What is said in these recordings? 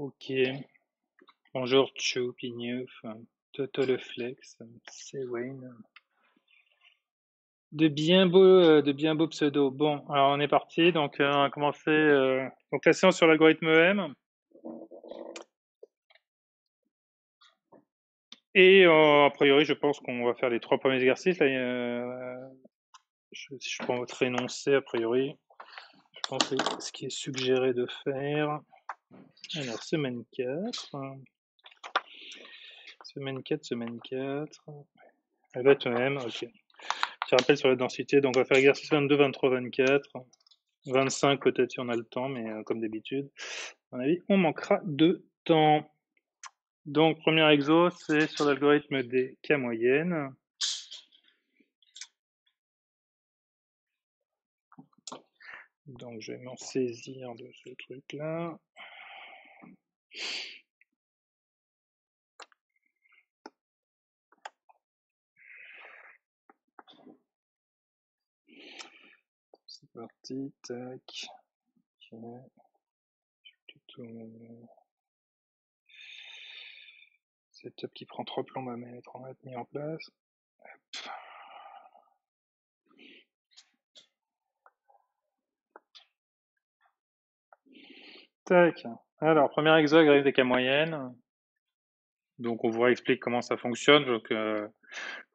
Ok. Bonjour Chou, Pigneuf, Toto le Flex, c'est Wayne. De bien beaux, euh, de pseudos. Bon, alors on est parti. Donc euh, on a commencé euh, la séance sur l'algorithme EM. Et a priori, je pense qu'on va faire les trois premiers exercices. Je, si je prends votre énoncé, a priori, je pense que ce qui est suggéré de faire. Alors, semaine 4. Semaine 4, semaine 4. Elle va être même, ok. Je rappelle sur la densité, donc on va faire exercice 22, 23, 24. 25 peut-être si on a le temps, mais euh, comme d'habitude, à mon avis, on manquera de temps. Donc, premier exo, c'est sur l'algorithme des cas moyennes. Donc, je vais m'en saisir de ce truc-là. C'est parti, tac. C'est Setup qui prend trop plombs à mettre, va être mis en place. Tac. Alors, premier exo, grève des cas moyennes. Donc, on vous réexplique comment ça fonctionne. Donc, euh,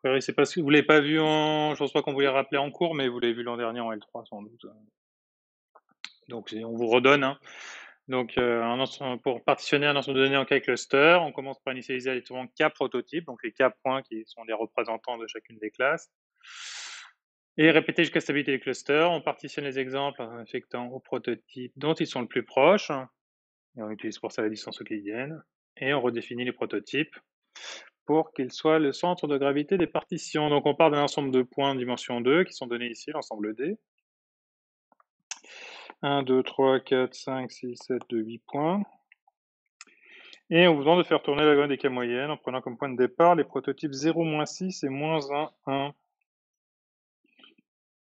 vous l'avez pas vu en, je pense pas qu'on vous l'ait rappelé en cours, mais vous l'avez vu l'an dernier en L3 sans doute. Donc, on vous redonne. Hein. Donc, euh, pour partitionner un ensemble de données en cas cluster, on commence par initialiser les cas prototypes, donc les cas points qui sont les représentants de chacune des classes. Et répéter jusqu'à stabilité du cluster, on partitionne les exemples affectant au prototype dont ils sont le plus proches. Et on utilise pour ça la distance euclidienne. Et on redéfinit les prototypes pour qu'ils soient le centre de gravité des partitions. Donc on part d'un ensemble de points dimension 2 qui sont donnés ici, l'ensemble D. 1, 2, 3, 4, 5, 6, 7, 2, 8 points. Et on vous demande de faire tourner la grande des cas moyennes en prenant comme point de départ les prototypes 0, 6 et 1, 1.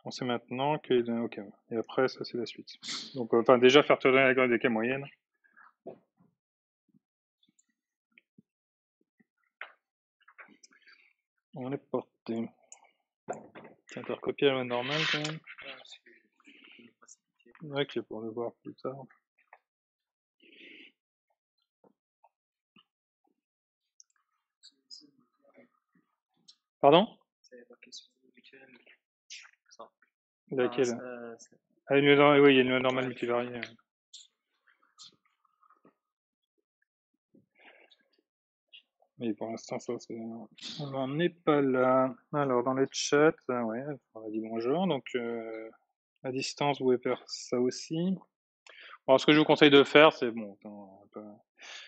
On sait maintenant que... Ok, et après ça c'est la suite. Donc enfin déjà faire tourner la grande des cas moyennes. On est porté. Intercopier la normale quand même. Ok, pour le voir plus tard. Pardon? Laquelle? Ah, une, Oui, il y a une normale multivariée. Mais pour l'instant, ça, on n'en est pas là. Alors, dans les chats, euh, ouais, on a dit bonjour. Donc, euh, à distance, vous pouvez faire ça aussi. Alors, ce que je vous conseille de faire, c'est bon,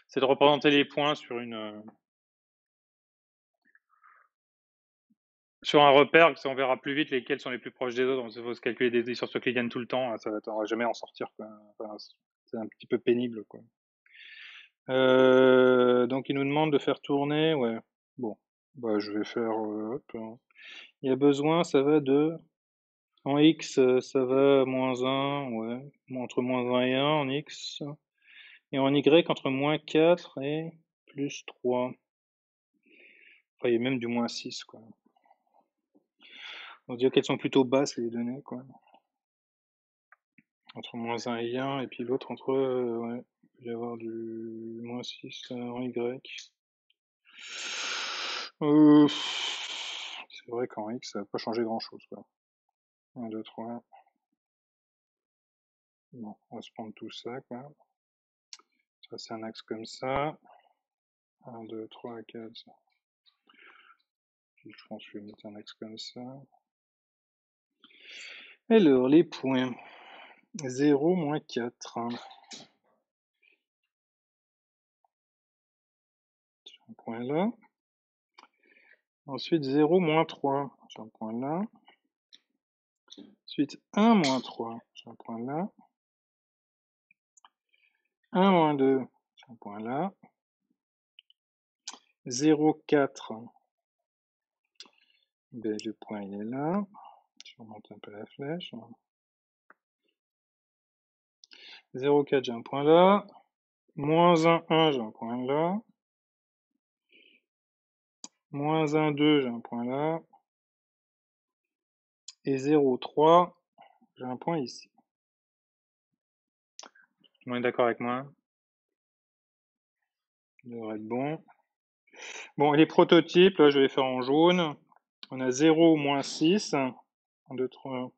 c'est de représenter les points sur une euh, sur un repère, ça on verra plus vite lesquels sont les plus proches des autres. Il faut se calculer des distances euclidiennes tout le temps, ça on va jamais en sortir. c'est un petit peu pénible. Quoi. Euh, donc il nous demande de faire tourner, ouais. Bon, bah je vais faire. Euh, hein. Il y a besoin, ça va de. En x, ça va moins 1, ouais. Entre moins 1 et 1 en x. Et en y, entre moins 4 et plus 3. Enfin, il y a même du moins 6, quoi. On va dire qu'elles sont plutôt basses, les données, quoi. Entre moins 1 et 1, et puis l'autre entre. Euh, ouais y avoir du moins 6 en Y. C'est vrai qu'en X, ça n'a pas changé grand chose. Quoi. 1, 2, 3. Bon, on va se prendre tout ça. Quoi. Ça, c'est un axe comme ça. 1, 2, 3, 4. je pense que je vais mettre un axe comme ça. Alors, les points. 0, moins 4. Point là. Ensuite 0, moins 3, j'ai un point là. Ensuite 1, moins 3, j'ai un point là. 1, moins 2, j'ai un point là. 0, 4, ben, le point il est là. Je remonte un peu la flèche. 0, 4, j'ai un point là. Moins 1, 1, j'ai un point là. Moins 1, 2, j'ai un point là. Et 0, 3, j'ai un point ici. Tout le monde est d'accord avec moi? Ça devrait être bon. Bon, les prototypes, là, je vais les faire en jaune. On a 0, moins 6. 1, 2, 3.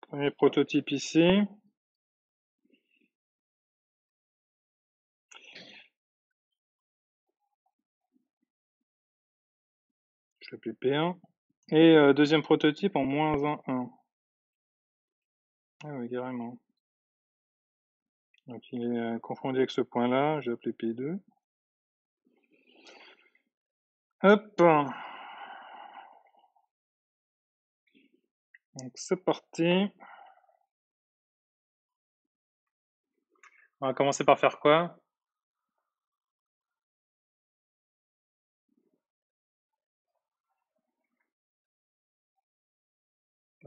Premier prototype ici. Je l'appelle P1. Et euh, deuxième prototype en moins 1, 1. Ah oui, carrément. Donc il est euh, confondu avec ce point-là, je vais appeler P2. Hop. Donc c'est parti. On va commencer par faire quoi?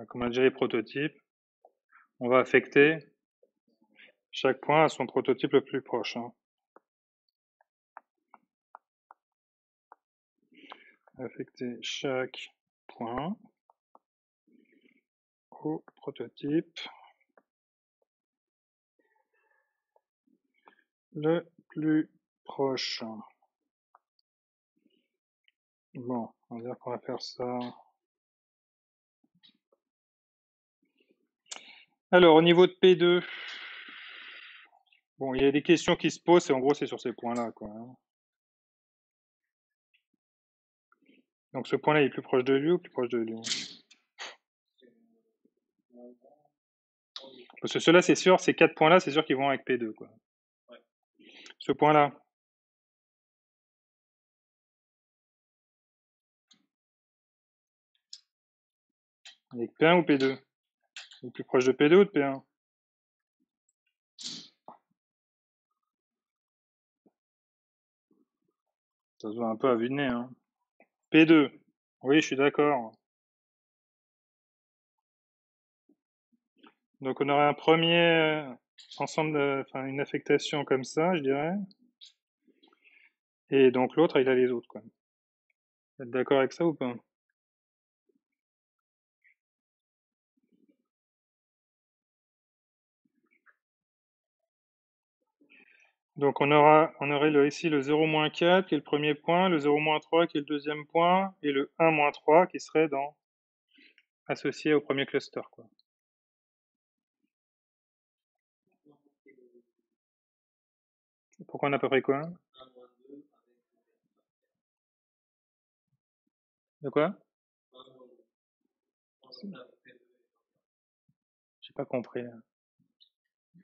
Comme on a déjà les prototypes, on va affecter chaque point à son prototype le plus proche. Hein. Affecter chaque point au prototype le plus proche. Bon, on va dire qu'on va faire ça Alors, au niveau de P2, bon, il y a des questions qui se posent, et en gros, c'est sur ces points-là. Hein. Donc, ce point-là, il est plus proche de lui ou plus proche de lui? Parce que ceux-là, c'est sûr, ces quatre points-là, c'est sûr qu'ils vont avec P2, quoi. Ce point-là. Avec P1 ou P2 est plus proche de P2 ou de P1 Ça se voit un peu à vue de nez. Hein. P2. Oui, je suis d'accord. Donc on aurait un premier ensemble, de, enfin une affectation comme ça, je dirais. Et donc l'autre, il a les autres. Quoi. Vous êtes d'accord avec ça ou pas? Donc on aura on aurait le, ici le 0-4 qui est le premier point, le 0-3 qui est le deuxième point, et le 1-3 qui serait dans associé au premier cluster. Quoi. Pourquoi on a pas pris quoi? De quoi? J'ai pas compris.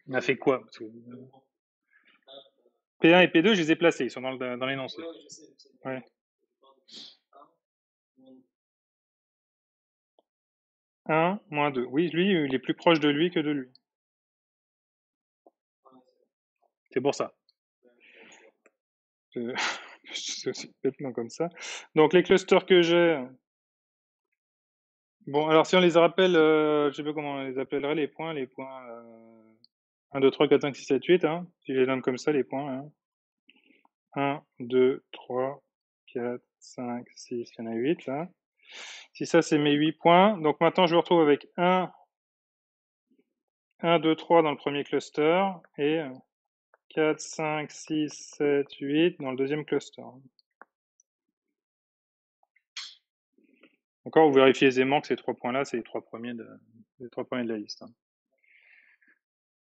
On a fait quoi? P1 et P2, je les ai placés, ils sont dans, dans l'énoncé. Ouais. 1, moins 2. Oui, lui, il est plus proche de lui que de lui. C'est pour ça. C'est aussi bêtement comme ça. Donc, les clusters que j'ai. Bon, alors si on les rappelle, euh, je sais pas comment on les appellerait, les points, les points. Euh... 1, 2, 3, 4, 5, 6, 7, 8. Hein. Si je les nomme comme ça, les points. Hein. 1, 2, 3, 4, 5, 6, il y en a 8 là. Si ça, c'est mes 8 points. Donc maintenant, je me retrouve avec 1, 1, 2, 3 dans le premier cluster et 4, 5, 6, 7, 8 dans le deuxième cluster. Encore, vous vérifiez aisément que ces trois points-là, c'est les trois premiers de, les trois premiers de la liste. Hein.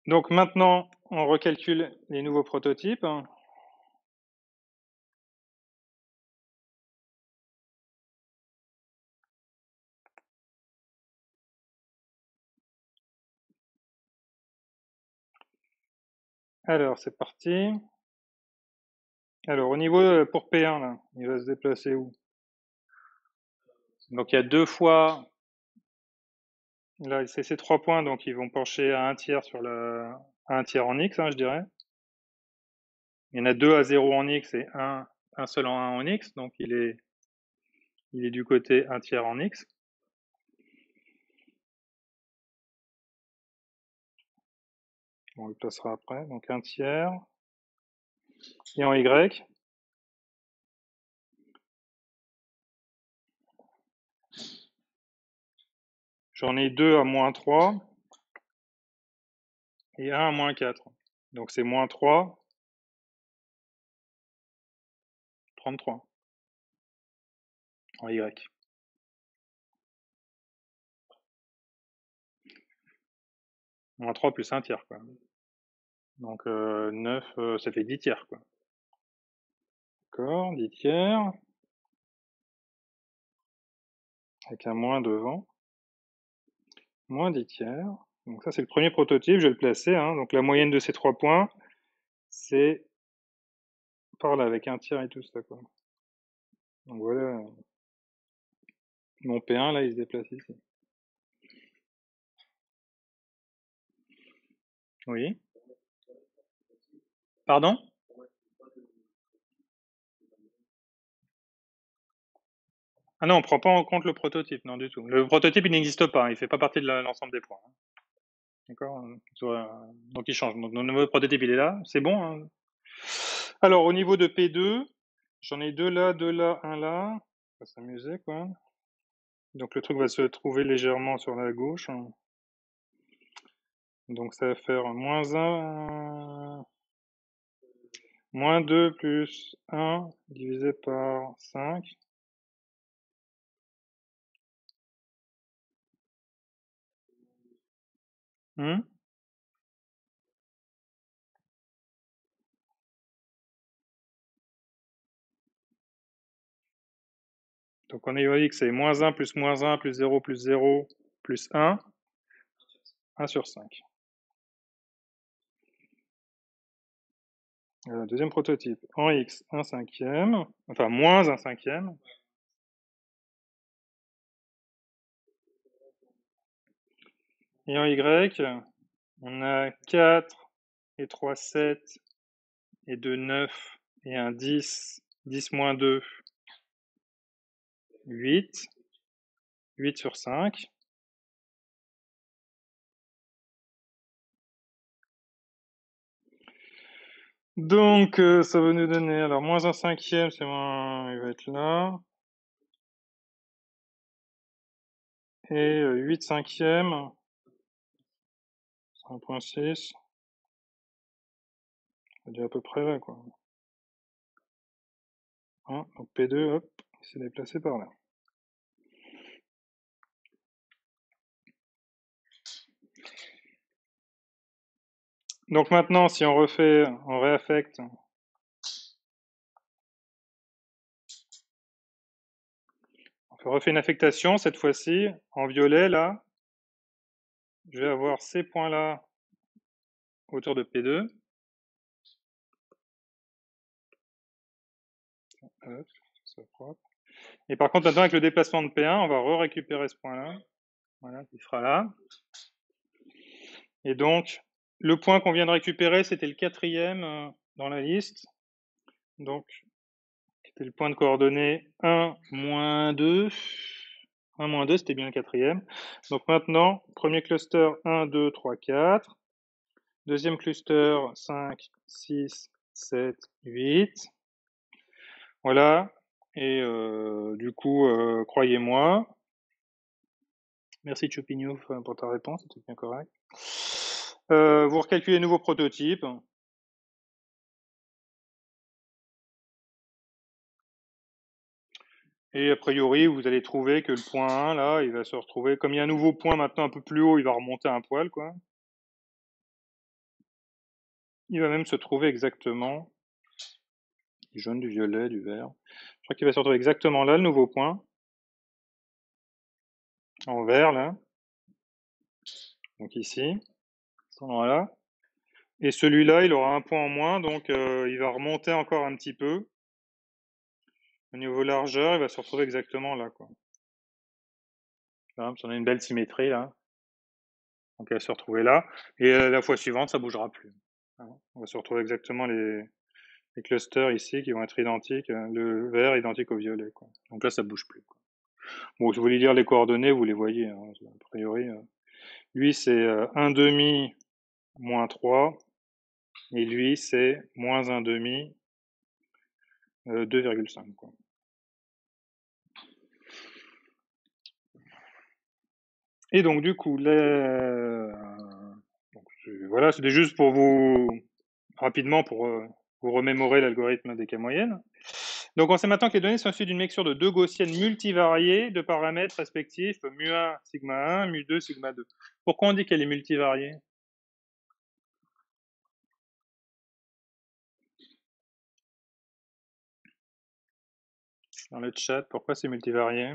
Donc maintenant, on recalcule les nouveaux prototypes. Alors, c'est parti. Alors, au niveau euh, pour P1, là, il va se déplacer où? Donc, il y a deux fois Là, c'est ces trois points, donc ils vont pencher à un tiers sur le, un tiers en X, hein, je dirais. Il y en a deux à 0 en X et un, un seul en 1 en X, donc il est, il est du côté un tiers en X. On le placera après. Donc un tiers. Et en Y, j'en ai deux à moins 3 et un à moins 4. Donc c'est moins 3, 33 en Y. Moins 3 plus un tiers. Quoi. Donc euh, 9, euh, ça fait 10 tiers. D'accord, 10 tiers. Avec un moins devant. Moins 10 tiers. Donc ça c'est le premier prototype, je vais le placer. Hein. Donc la moyenne de ces trois points, c'est par là avec un tiers et tout ça. Quoi. Donc voilà. Mon P1 là il se déplace ici. Oui. Pardon? Ah non, on prend pas en compte le prototype, non du tout. Le prototype, il n'existe pas, il fait pas partie de l'ensemble des points. Hein. D'accord? Donc il change. Donc notre nouveau prototype, il est là, c'est bon. Hein? Alors au niveau de P2, j'en ai deux là, deux là, un là. On va s'amuser quoi. Donc le truc va se trouver légèrement sur la gauche. Donc ça va faire moins 1, moins 2 plus 1 divisé par 5. Hmm? Donc on a que c'est moins 1 plus moins 1 plus 0 plus 0 plus 1. 1 sur 5. deuxième prototype. En x, 1 cinquième, enfin moins 1 cinquième. Et en y, on a 4 et 3, 7 et 2, 9 et un 10, 10 moins 2, 8, 8 sur 5. Donc, euh, ça va nous donner, alors, moins un cinquième, c'est moins, il va être là. Et 8 euh, cinquièmes, 1.6. On va à peu près là, quoi. Hein, donc P2, hop, il s'est déplacé par là. Donc maintenant, si on refait, on réaffecte on refait une affectation, cette fois-ci, en violet, là, je vais avoir ces points-là autour de P2. Et par contre, maintenant, avec le déplacement de P1, on va re-récupérer ce point-là. Voilà, qui sera là. Et donc, le point qu'on vient de récupérer, c'était le quatrième euh, dans la liste. Donc, c'était le point de coordonnées 1, moins 2. 1, moins 2, c'était bien le quatrième. Donc maintenant, premier cluster 1, 2, 3, 4. Deuxième cluster 5, 6, 7, 8. Voilà. Et euh, du coup, euh, croyez-moi. Merci Chopignouf pour ta réponse, c'était bien correct. Euh, vous recalculez nouveau prototype. Et a priori, vous allez trouver que le point 1, là, il va se retrouver, comme il y a un nouveau point maintenant un peu plus haut, il va remonter un poil, quoi. Il va même se trouver exactement, du jaune, du violet, du vert. Je crois qu'il va se retrouver exactement là, le nouveau point. En vert, là. Donc ici. Voilà. Et celui-là, il aura un point en moins, donc euh, il va remonter encore un petit peu. Au niveau largeur, il va se retrouver exactement là. Quoi. on a une belle symétrie là. Donc il va se retrouver là. Et euh, la fois suivante, ça bougera plus. On va se retrouver exactement les, clusters ici qui vont être identiques. Le vert identique au violet. Quoi. Donc là, ça bouge plus. Quoi. Bon, je voulais dire les coordonnées, vous les voyez. Hein, a priori, euh. lui, c'est 1 demi moins 3. Et lui, c'est moins 1 demi, 2,5. Et donc, du coup, voilà, c'était juste pour vous, rapidement, pour euh, vous remémorer l'algorithme des cas moyennes. Donc, on sait maintenant que les données sont issues d'une mixture de deux gaussiennes multivariées de paramètres respectifs mu1, sigma 1, mu2, sigma 2. Pourquoi on dit qu'elle est multivariée? Dans le chat, pourquoi c'est multivarié?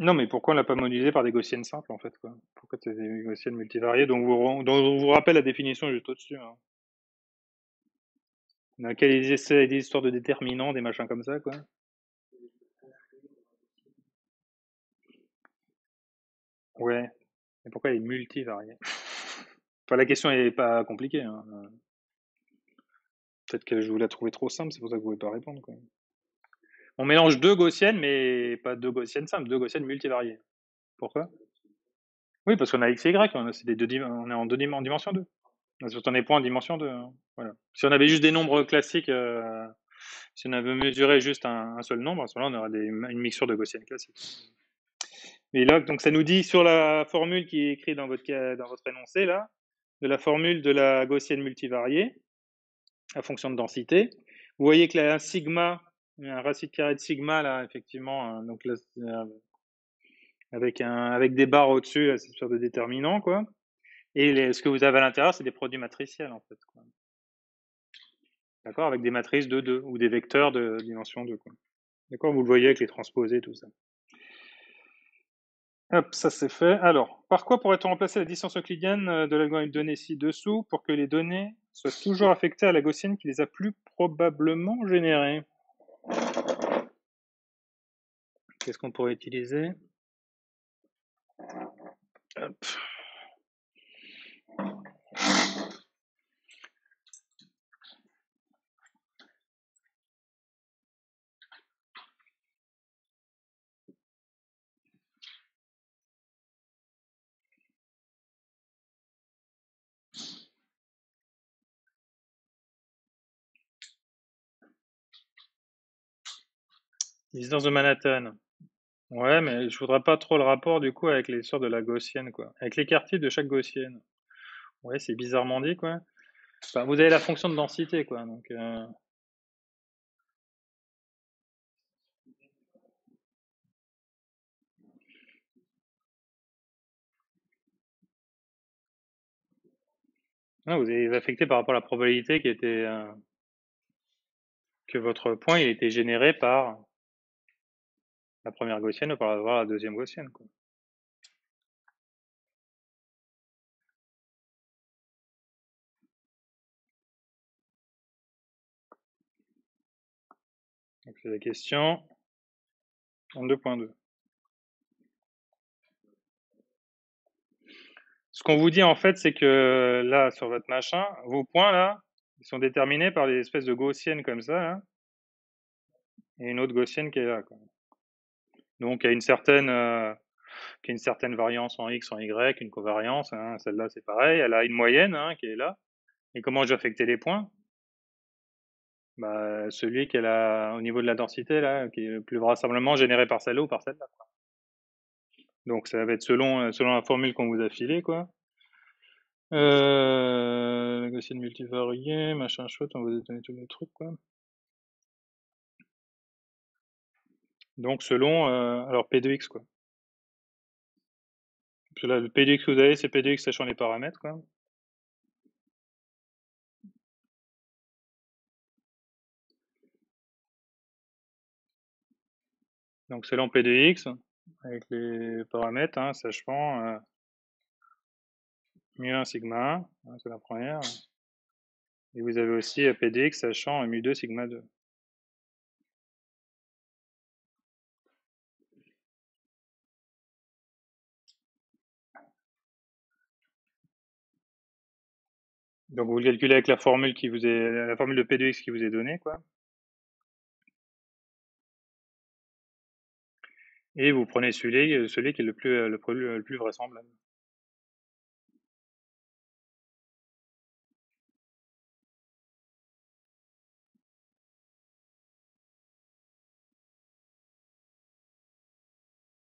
Non, mais pourquoi on l'a pas modélisé par des gaussiennes simples, en fait, quoi? Pourquoi c'est des gaussiennes multivariées? Dont vous, on vous rappelle la définition juste au-dessus hein. Laquelle il essaient des histoires de déterminants, des machins comme ça, quoi. Ouais. Et pourquoi elle est multivariée? Enfin, la question est pas compliquée. Hein. Peut-être que je vous la trouvais trop simple, c'est pour ça que vous ne pouvez pas répondre. Quoi. On mélange deux gaussiennes, mais pas deux gaussiennes simples, deux gaussiennes multivariées. Pourquoi? Oui, parce qu'on a x et y, on, est deux, on est en, deux, dimension 2. On est point en dimension 2. Hein. Si on avait juste des nombres classiques, euh, si on avait mesuré juste un, seul nombre, à ce moment-là, on aurait une mixture de gaussiennes classiques. Mais là, donc ça nous dit sur la formule qui est écrite dans votre, dans votre énoncé, là, de la formule de la gaussienne multivariée, à fonction de densité. Vous voyez que un sigma, un racine carré de sigma, là, effectivement, euh, donc euh, avec, un, avec des barres au-dessus, c'est une sorte de déterminant, quoi. Et ce que vous avez à l'intérieur, c'est des produits matriciels, en fait. D'accord Avec des matrices de 2 ou des vecteurs de dimension 2. D'accord Vous le voyez avec les transposés, tout ça. Hop, ça c'est fait. Alors, par quoi pourrait-on remplacer la distance euclidienne euh, de l'algorithme donné ci-dessous pour que les données soient toujours affectées à la gaussienne qui les a plus probablement générées? Qu'est-ce qu'on pourrait utiliser? Distance de Manhattan. Ouais, mais je voudrais pas trop le rapport du coup avec les sorts de la gaussienne, quoi. Avec l'écart-type de chaque gaussienne. Ouais, c'est bizarrement dit, quoi. Vous avez la fonction de densité, quoi. Donc, euh... non, vous avez affecté par rapport à la probabilité qui était euh, que votre point il était généré par la première gaussienne pour avoir la deuxième gaussienne. Quoi. C'est la question en 2.2. Ce qu'on vous dit en fait, c'est que là, sur votre machin, vos points là, ils sont déterminés par des espèces de gaussiennes comme ça, hein, et une autre gaussienne qui est là. Donc, il y a une certaine, euh, une certaine variance en x, en y, une covariance. Hein, Celle-là, c'est pareil. Elle a une moyenne hein, qui est là. Et comment je vais affecter les points? Bah, Celui est là, au niveau de la densité, là, qui est le plus vraisemblablement généré par celle-là ou par celle-là. Donc, ça va être selon, euh, selon la formule qu'on vous a filée, quoi. Euh, la gaussienne multivariée, machin chouette, on va donner tous les trucs, quoi. Donc selon, euh, alors P de X quoi. là, le P de X que vous avez, c'est P de X sachant les paramètres quoi. Donc selon P de X, avec les paramètres, hein, sachant euh, mu1 sigma 1, hein, c'est la première. Et vous avez aussi euh, P de X sachant mu2 sigma 2. Donc vous le calculez avec la formule qui vous est la formule de P2X qui vous est donnée, quoi. Et vous prenez celui, celui qui est le plus, le plus vraisemblable.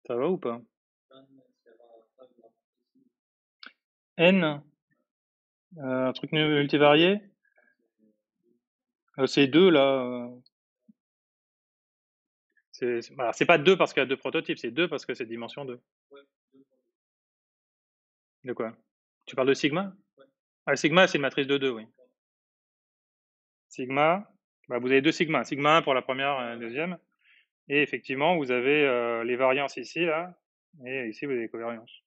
Ça va ou pas? N euh, Un truc multivarié? Euh, C'est 2 là. Euh. C'est pas 2 parce qu'il y a deux prototypes, c'est 2 parce que c'est dimension 2. De quoi? Tu parles de sigma? Ah, Sigma, c'est une matrice de 2, oui. Sigma, bah, vous avez deux sigma. Sigma 1 pour la première et la deuxième. Et effectivement, vous avez les variances ici, là, et ici, vous avez les covariances.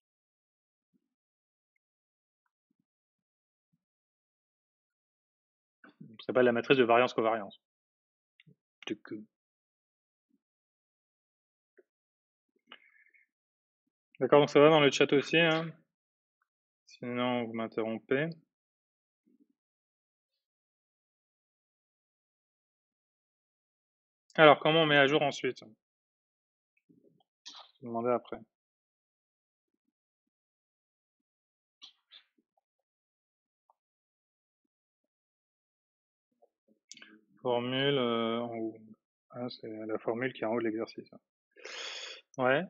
Ça s'appelle la matrice de variance-covariance. D'accord, donc ça va dans le chat aussi. Hein Sinon, vous m'interrompez. Alors, comment on met à jour ensuite? Je vais demander après. Formule euh, en. Ah, c'est la formule qui est en haut de l'exercice. Hein. Ouais.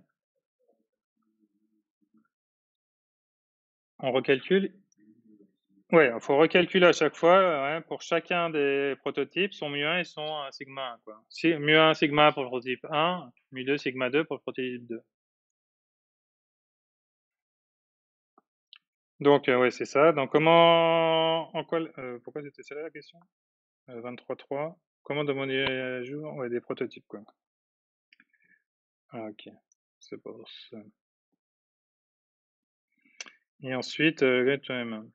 On recalcule Ouais, il faut recalculer à chaque fois, pour chacun des prototypes, son mu1 et son sigma 1, quoi. Si, mu1 sigma pour le prototype 1, mu2 sigma 2 pour le prototype 2. Donc, euh, ouais, c'est ça. Donc, comment, en quoi, euh, pourquoi c'était celle-là la question? 23.3. Euh, comment demander à jour? Ouais, des prototypes, quoi. Ah, ok. C'est pour ça. Et ensuite, euh, même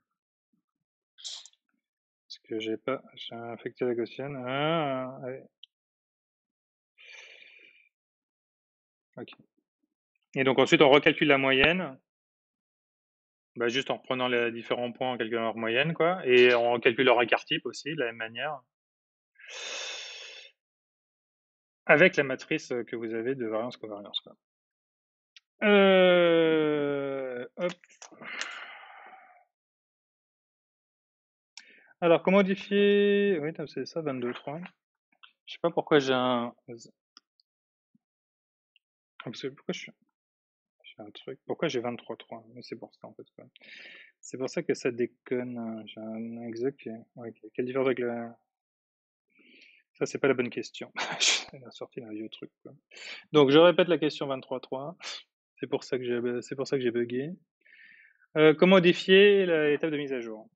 que j'ai pas, j'ai infecté la gaussienne. Ah, ok. Et donc ensuite on recalcule la moyenne, bah, juste en reprenant les différents points en calculant leur moyenne, quoi, et on calcule leur écart type aussi de la même manière, avec la matrice que vous avez de variance covariance, quoi. Euh, hop. Alors, comment modifier? Oui, c'est ça, 22, 3. Je sais pas pourquoi j'ai un... Pourquoi je Truc. Pourquoi j'ai 23, 3 Mais c'est pour ça, en fait. C'est pour ça que ça déconne. J'ai un exec qui. Ouais, quelle différence avec le... Ça, c'est pas la bonne question. Elle a sorti un vieux truc. Quoi. Donc, je répète la question 23, 3. C'est pour ça que j'ai, c'est pour ça que j'ai bugué. Euh, comment modifier l'étape de mise à jour?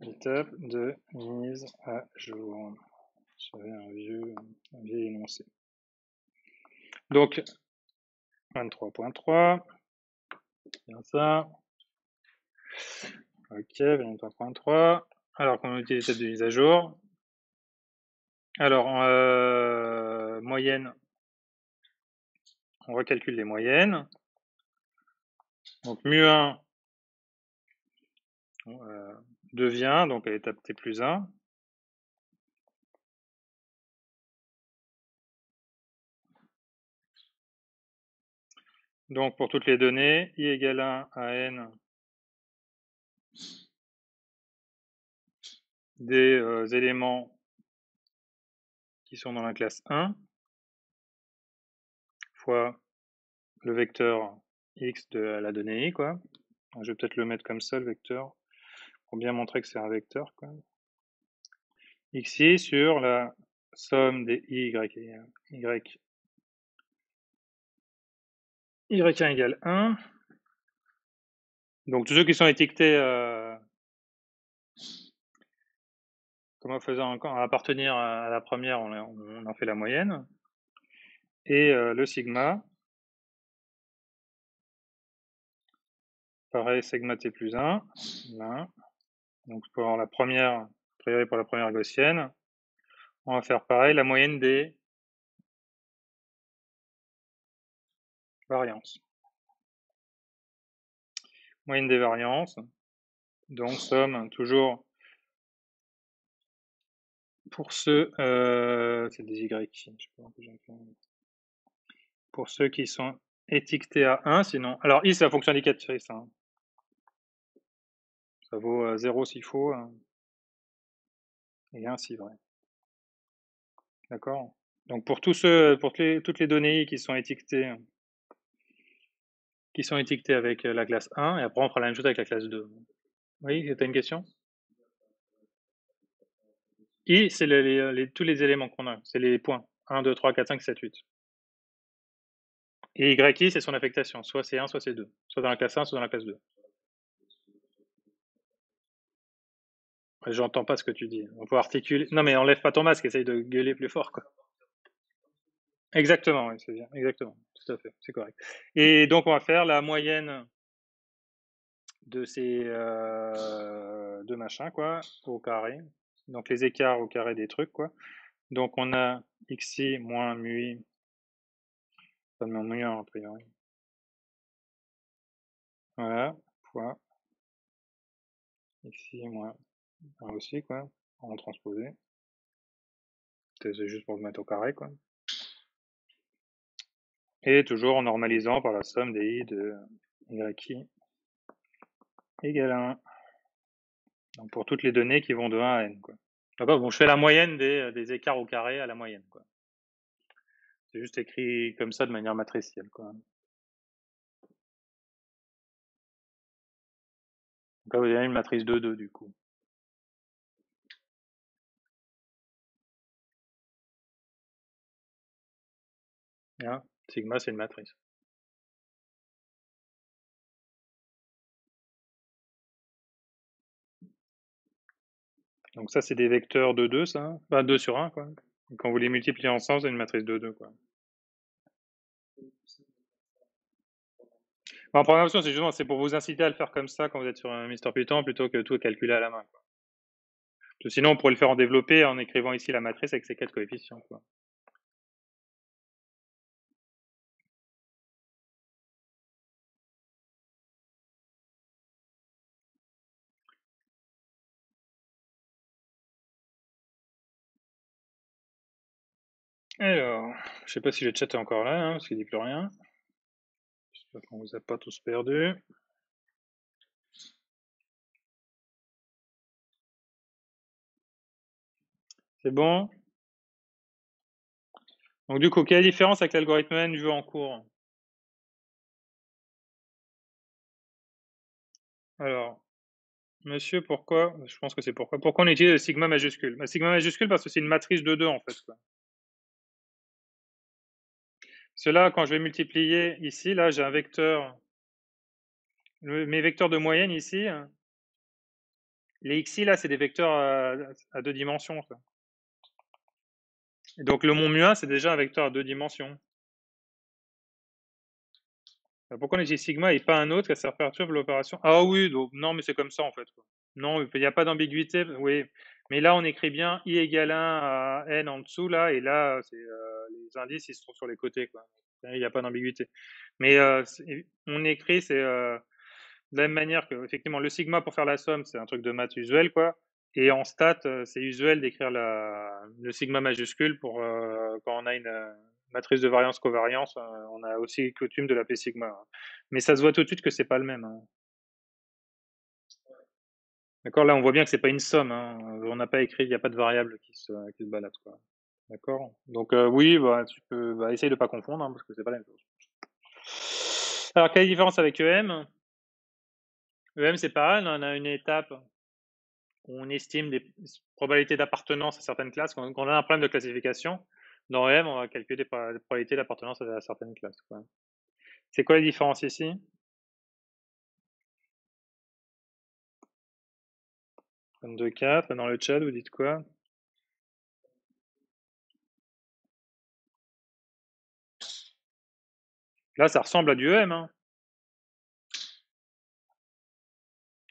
Étape de mise à jour. J'avais un vieux, énoncé. Donc, 23.3, bien ça. Ok, 23.3. Alors, on utilise l'étape de mise à jour. Alors, euh, moyenne, on recalcule les moyennes. Donc, mu1, euh, devient, donc à l'étape T plus 1, Donc pour toutes les données, i égale 1 à n des euh, éléments qui sont dans la classe 1 fois le vecteur x de la donnée i. Quoi. Je vais peut-être le mettre comme ça, le vecteur pour bien montrer que c'est un vecteur. Quoi. xi sur la somme des y et y. y1 égale 1. Donc tous ceux qui sont étiquetés euh, comme faisant appartenir à la première, on, en fait la moyenne. Et euh, le sigma, pareil, sigma t plus 1, 1. Donc pour la première, priori pour la première gaussienne, on va faire pareil, la moyenne des variances. Moyenne des variances, donc somme toujours Pour ceux, euh, c'est des Y. Pour ceux qui sont étiquetés à 1, sinon. Alors, i, c'est la fonction indicatrice. hein. Ça vaut 0 s'il faut. hein. Et 1 si vrai. D'accord? Donc, pour tous ceux, pour toutes les, toutes les données i qui sont étiquetées, qui sont étiquetées avec euh, la classe 1, et après on fera la même chose avec la classe 2. Oui, as une question? I, c'est les- tous les éléments qu'on a, c'est les points. 1, 2, 3, 4, 5, 7, 8. Et YI, c'est son affectation, soit c'est 1, soit c'est 2. Soit dans la classe 1, soit dans la classe 2. J'entends pas ce que tu dis. On peut articuler. Non, mais enlève pas ton masque, essaye de gueuler plus fort, quoi. Exactement, oui, c'est bien. Exactement. Tout à fait, c'est correct. Et donc, on va faire la moyenne de ces euh, deux machins, quoi, au carré. Donc, les écarts au carré des trucs, quoi. Donc, on a xi moins mui. Pas de mu 1, a priori. Voilà, fois xi moins 1 aussi, quoi, en transposé. C'est juste pour le mettre au carré, quoi. Et toujours en normalisant par la somme des i de yi égale 1. Donc pour toutes les données qui vont de 1 à n. Quoi. D'accord Bon, je fais la moyenne des, des écarts au carré à la moyenne. C'est juste écrit comme ça de manière matricielle. Quoi. Donc là, vous avez une matrice 2, 2 du coup. Sigma, c'est une matrice. Donc ça, c'est des vecteurs de 2, ça Enfin, 2 sur 1, quoi. Quand vous les multipliez ensemble, c'est une matrice de 2, quoi. En programmation, c'est justement pour vous inciter à le faire comme ça quand vous êtes sur un Mister Python plutôt que tout calculer à la main. Sinon, on pourrait le faire en développé en écrivant ici la matrice avec ses quatre coefficients. Quoi. Alors, je sais pas si le chat est encore là, hein, parce qu'il dit plus rien. J'espère qu'on vous a pas tous perdus. C'est bon? Donc du coup, quelle est la différence avec l'algorithme N vu en cours? Alors, monsieur, pourquoi? Je pense que c'est pourquoi. Pourquoi on utilise le sigma majuscule? Le Sigma majuscule parce que c'est une matrice de 2 en fait. Cela, quand je vais multiplier ici, là, j'ai un vecteur. mes vecteurs de moyenne ici, les xi là, c'est des vecteurs à, deux dimensions. Et donc le mont mu1, c'est déjà un vecteur à deux dimensions. Pourquoi on utilise sigma et pas un autre Ça perturbe l'opération? Ah oui, non, mais c'est comme ça en fait. Non, il n'y a pas d'ambiguïté. Oui, mais là on écrit bien i égale 1 à n en dessous là, et là euh, les indices ils se trouvent sur les côtés. Quoi. Il n'y a pas d'ambiguïté. Mais euh, on écrit c'est euh, de la même manière que effectivement le sigma pour faire la somme c'est un truc de maths usuel quoi. Et en stat, c'est usuel d'écrire le sigma majuscule pour quand on a une matrice de variance covariance, on a aussi coutume de l'appeler sigma. Hein. Mais ça se voit tout de suite que c'est pas le même. Hein. D'accord Là, on voit bien que c'est pas une somme. Hein. On n'a pas écrit, il n'y a pas de variable qui se, balade. D'accord? Donc, oui, bah, tu peux bah, essayer de ne pas confondre, parce que c'est pas la même chose. Alors, quelle est la différence avec EM EM, c'est pareil, on a une étape où on estime des probabilités d'appartenance à certaines classes. Quand on a un problème de classification, dans EM, on va calculer des probabilités d'appartenance à certaines classes. C'est quoi la différence ici « 4, dans le chat, vous dites quoi? Là, ça ressemble à du EM. Hein.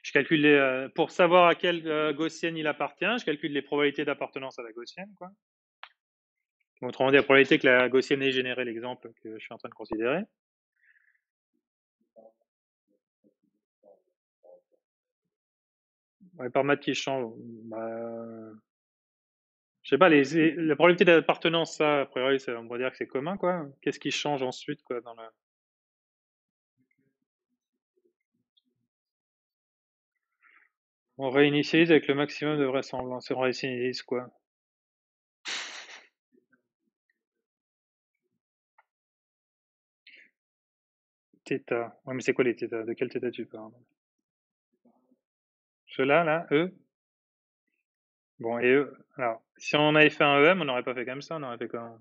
Je calcule les, euh, pour savoir à quelle euh, gaussienne il appartient, je calcule les probabilités d'appartenance à la gaussienne. Quoi. Autrement dit, la probabilité que la gaussienne ait généré l'exemple que je suis en train de considérer. ouais, par Matichan, bah, je sais pas, les, la probabilité d'appartenance, ça, a priori, ça, on va dire que c'est commun, quoi. Qu'est-ce qui change ensuite, quoi, dans la... On réinitialise avec le maximum de vraisemblance. On réinitialise, quoi? Theta. Ouais, mais c'est quoi les theta? De quel theta tu parles? Ceux-là, là, eux? Bon, et eux Alors, si on avait fait un EM, on n'aurait pas fait comme ça, on aurait fait comment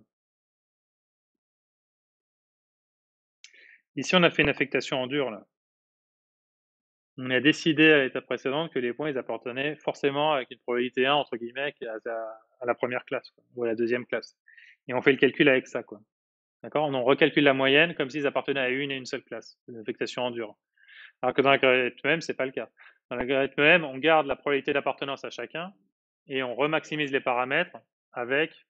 Ici, on a fait une affectation en dur, là. On a décidé à l'étape précédente que les points, ils appartenaient forcément avec une probabilité 1, entre guillemets, à, à la première classe, ou à la deuxième classe. Et on fait le calcul avec ça, quoi. D'accord? On recalcule la moyenne comme s'ils appartenaient à une et une seule classe, une affectation en dur. Alors que dans l'algorithme même, c'est pas le cas. Dans l'algorithme même, on garde la probabilité d'appartenance à chacun et on remaximise les paramètres avec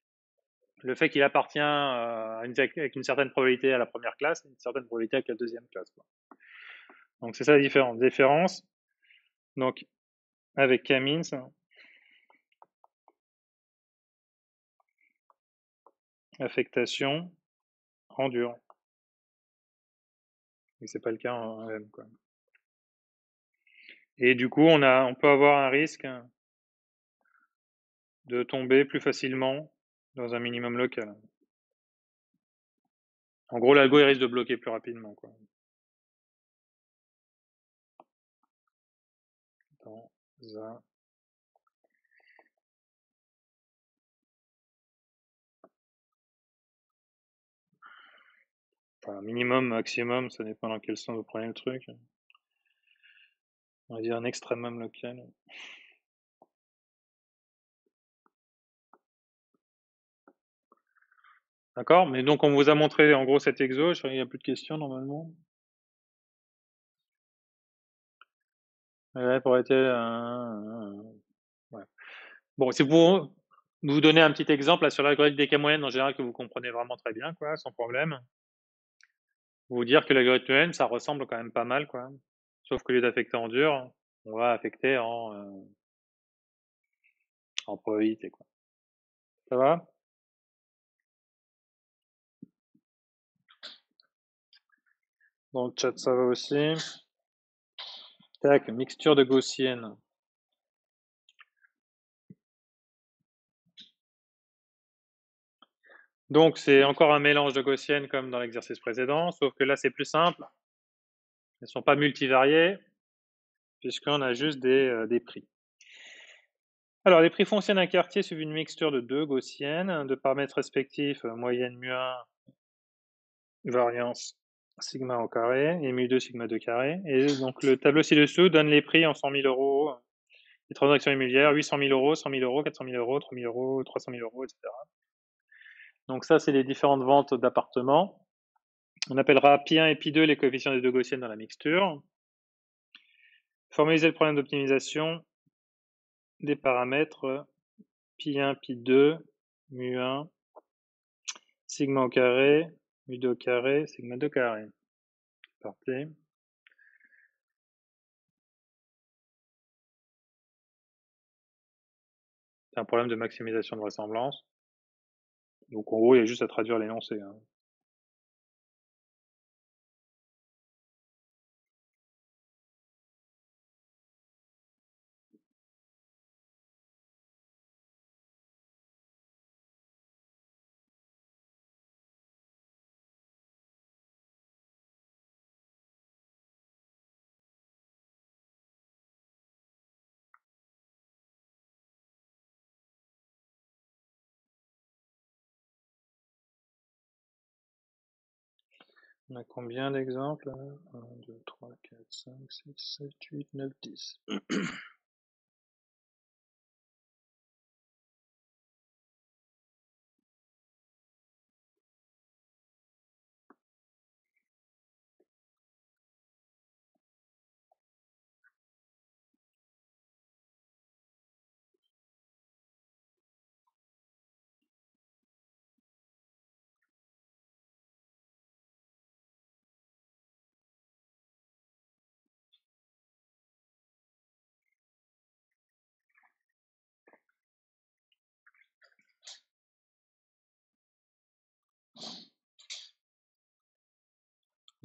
le fait qu'il appartient euh, avec une certaine probabilité à la première classe et une certaine probabilité avec la deuxième classe. Donc c'est ça la différence. Donc avec Kamins, affectation en dur. Et c'est pas le cas en M. Et du coup, on, a, on peut avoir un risque de tomber plus facilement dans un minimum local. En gros, l'algo risque de bloquer plus rapidement. Dans un minimum, maximum, ça dépend dans quel sens vous prenez le truc. On va dire un extrêmum local. D'accord Mais donc, on vous a montré en gros cet exo. Qu'il n'y a plus de questions normalement. Ouais, pour être. Ouais. Bon, c'est pour vous donner un petit exemple là, sur l'algorithme des cas moyennes en général que vous comprenez vraiment très bien, quoi, sans problème. Vous dire que l'algorithme N, ça ressemble quand même pas mal, quoi. Sauf que lieu d'affecter en dur, on va affecter en, euh, en probabilité, quoi. Ça va? Dans le chat, ça va aussi. Tac, mixture de gaussienne. Donc, c'est encore un mélange de gaussiennes comme dans l'exercice précédent, sauf que là, c'est plus simple. Elles ne sont pas multivariées, puisqu'on a juste des, euh, des prix. Alors, les prix fonciers d'un quartier suivent une mixture de deux gaussiennes, de paramètres respectifs, euh, moyenne mu1, variance sigma au carré, et mu2 sigma 2 carré. Et donc, le tableau ci-dessous donne les prix en 100 000 euros, les transactions immobilières, 800 000 euros, 100 000 euros, 400 000 euros, 3 000 euros, 300 000 euros, etc. Donc ça, c'est les différentes ventes d'appartements. On appellera pi1 et pi2 les coefficients des deux gaussiennes dans la mixture. Formaliser le problème d'optimisation des paramètres pi1, pi2, mu1, sigma au carré, mu2 au carré, sigma 2 carré. Parti. C'est un problème de maximisation de vraisemblance. Donc en gros, il y a juste à traduire l'énoncé. On a combien d'exemples 1, 2, 3, 4, 5, 6, 7, 8, 9, 10.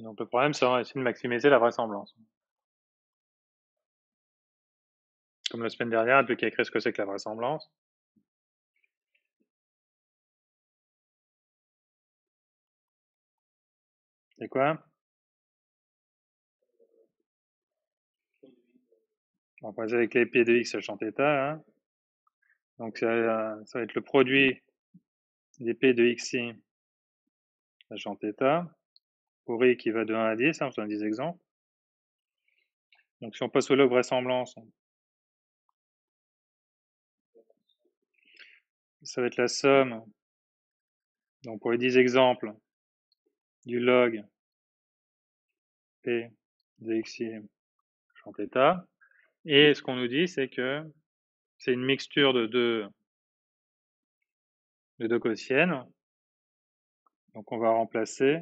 Donc le problème, c'est essayer de maximiser la vraisemblance. Comme la semaine dernière, depuis qu'il a écrit ce que c'est que la vraisemblance. C'est quoi? On va avec les P de x sachant θ. Hein. Donc ça, ça, va être le produit des P de xi sachant θ pour i qui va de 1 à 10, hein, on 10 exemples. Donc si on passe au log vraisemblance, ça va être la somme, donc pour les 10 exemples, du log P de xi sachant θ. Et ce qu'on nous dit, c'est que c'est une mixture de deux, de deux. Donc on va remplacer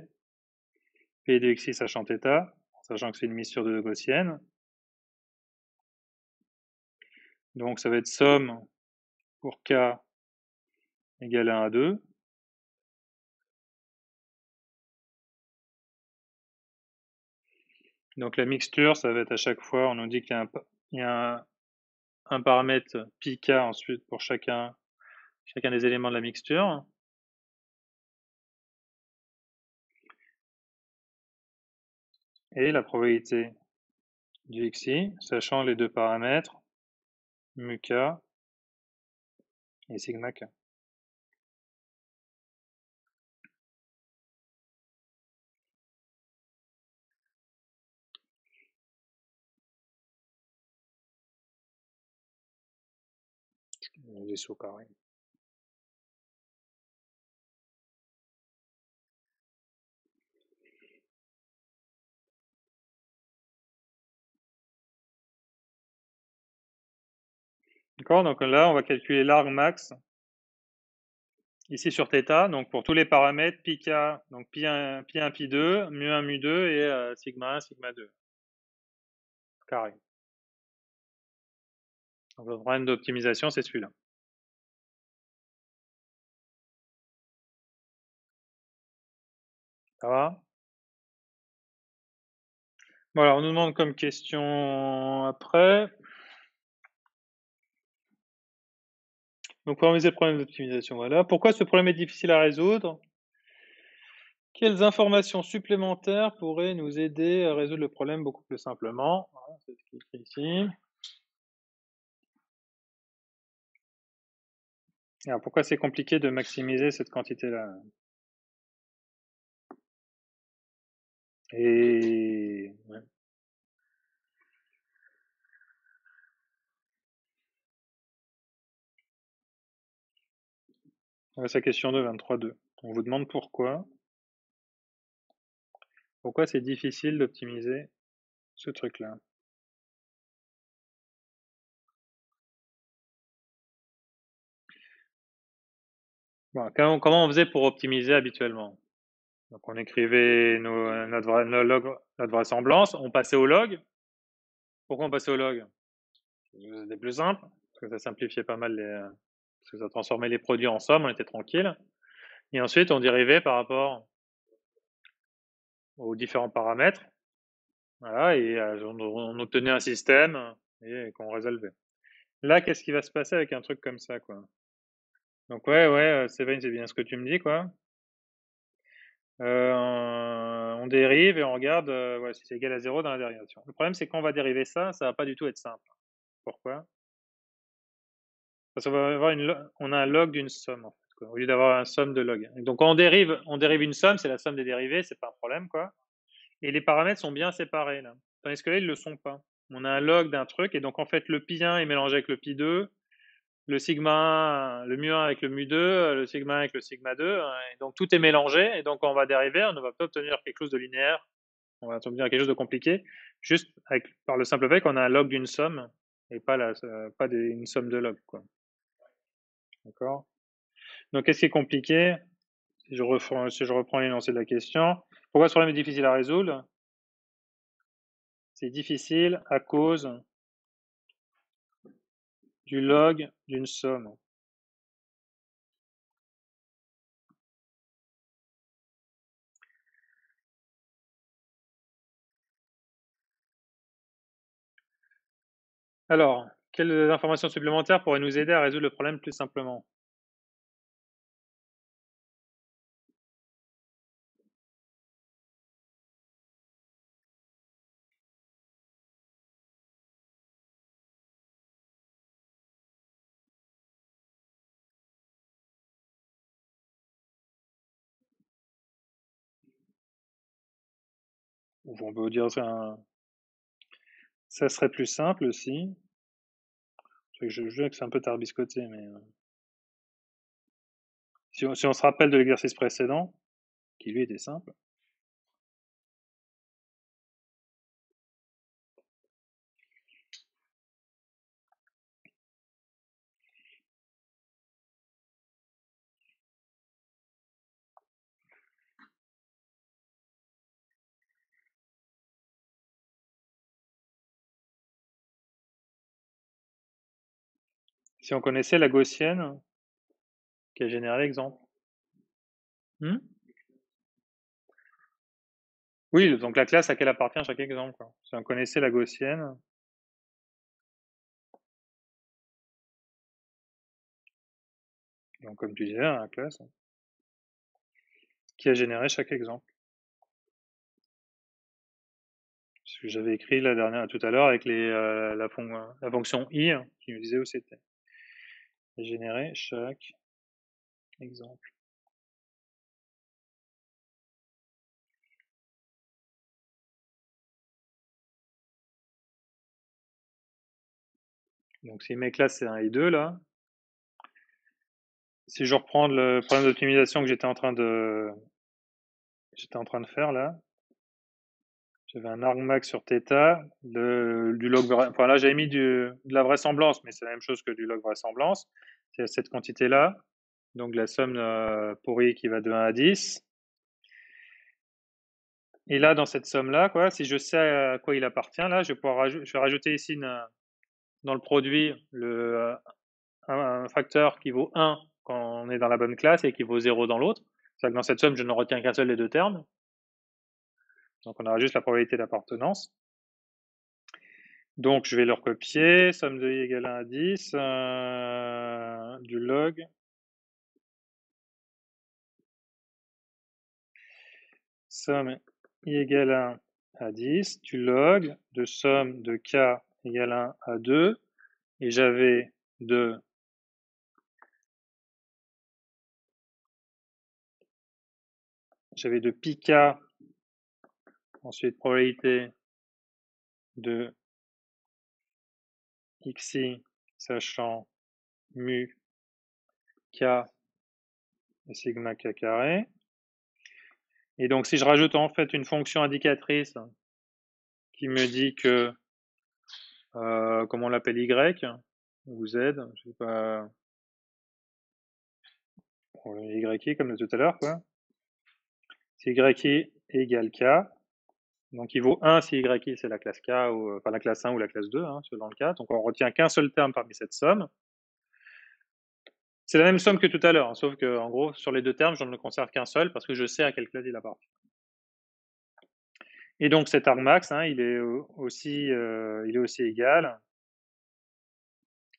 De xi sachant θ, sachant que c'est une mixture de deux gaussiennes. Donc ça va être somme pour k égale 1 à 2. Donc la mixture, ça va être à chaque fois, on nous dit qu'il y a, un, paramètre πk ensuite pour chacun, chacun des éléments de la mixture. Et la probabilité du xi, sachant les deux paramètres mu k et sigma k. D'accord Donc là, on va calculer l'arg max ici sur θ, donc pour tous les paramètres πk, donc pi1, pi1, pi2, mu1, mu2 et euh, sigma 1, sigma 2. Carré. Donc le problème d'optimisation, c'est celui-là. Ça va? Bon alors, on nous demande comme question après. Donc, pour le problème d'optimisation, voilà. Pourquoi ce problème est difficile à résoudre? Quelles informations supplémentaires pourraient nous aider à résoudre le problème beaucoup plus simplement? C'est ce qui est écrit ici. Alors, pourquoi c'est compliqué de maximiser cette quantité-là? Et... sa question 2, 23.2. On vous demande pourquoi. Pourquoi c'est difficile d'optimiser ce truc-là? comment, on faisait pour optimiser habituellement? Donc on écrivait notre, notre vraisemblance, on passait au log. Pourquoi on passait au log? C'était plus simple, parce que ça simplifiait pas mal les, parce que ça transformait les produits en somme, on était tranquille. Et ensuite, on dérivait par rapport aux différents paramètres. Voilà, et euh, on, obtenait un système qu'on résolvait. Là, qu'est-ce qui va se passer avec un truc comme ça, quoi? Donc ouais, ouais, c'est bien, c'est bien ce que tu me dis, quoi. Euh, on dérive et on regarde euh, si c'est égal à 0 dans la dérivation. Le problème, c'est qu'on va dériver ça, ça va pas du tout être simple. Pourquoi? On a un log d'une somme, en fait, au lieu d'avoir un somme de log. donc, quand on dérive, on dérive une somme, c'est la somme des dérivés, c'est pas un problème, quoi. Et les paramètres sont bien séparés, là. Tandis que là, ils le sont pas. On a un log d'un truc, et donc, en fait, le pi1 est mélangé avec le pi2, le sigma 1, le mu1 avec le mu2, le sigma 1 avec le sigma 2, hein, et donc tout est mélangé, et donc on va dériver, on ne va pas obtenir quelque chose de linéaire, on va obtenir quelque chose de compliqué, juste par le simple fait qu'on a un log d'une somme, et pas, une somme de log. D'accord Donc, qu'est-ce qui est compliqué si je, reprends, si je reprends l'énoncé de la question? Pourquoi ce problème est difficile à résoudre? C'est difficile à cause du log d'une somme. Alors, quelles informations supplémentaires pourraient nous aider à résoudre le problème plus simplement? On peut dire ça, ça serait plus simple Je, que c'est un peu tarbiscoté, mais euh, si on se rappelle de l'exercice précédent, qui lui était simple, Si on connaissait la gaussienne qui a généré l'exemple. Hmm? Oui, donc la classe à laquelle appartient chaque exemple. Si on connaissait la gaussienne. Donc comme tu disais, la classe qui a généré chaque exemple. Ce que j'avais écrit la dernière tout à l'heure avec les, euh, la, la, fonction i qui me disait où c'était générer chaque exemple. Donc si mes classes c'est 1 et 2 là, si je reprends le problème d'optimisation que j'étais en train de j'étais en train de faire là, j'avais un argmax sur θ, du log, enfin là j'avais mis du, de la vraisemblance, mais c'est la même chose que du log vraisemblance. C'est cette quantité-là, donc la somme euh, pour i qui va de 1 à 10. Et là, dans cette somme-là, quoi, si je sais à quoi il appartient, là, je vais pouvoir je vais rajouter ici dans le produit le, un, facteur qui vaut 1 quand on est dans la bonne classe et qui vaut 0 dans l'autre. C'est-à-dire que dans cette somme, je ne retiens qu'un seul des deux termes. Donc on aura juste la probabilité d'appartenance. Donc je vais le recopier, somme de i égale 1 à 10, euh, du log. Somme i égale 1 à 10, du log. De somme de k égale 1 à 2, et j'avais de j'avais de pi k Ensuite, probabilité de xi sachant mu k sigma k carré. Et donc, si je rajoute en fait une fonction indicatrice qui me dit que, euh, comment on l'appelle, y ou z, je sais pas, y comme tout à l'heure, quoi. Si y égale k, donc il vaut 1 si y c'est la classe K, ou, enfin la classe 1 ou la classe 2, hein, selon le cas. Donc on retient qu'un seul terme parmi cette somme. C'est la même somme que tout à l'heure, hein, sauf que en gros, sur les deux termes, je ne conserve qu'un seul parce que je sais à quelle classe il appartient. Et donc cet argmax, hein, il, est aussi, euh, il est aussi égal,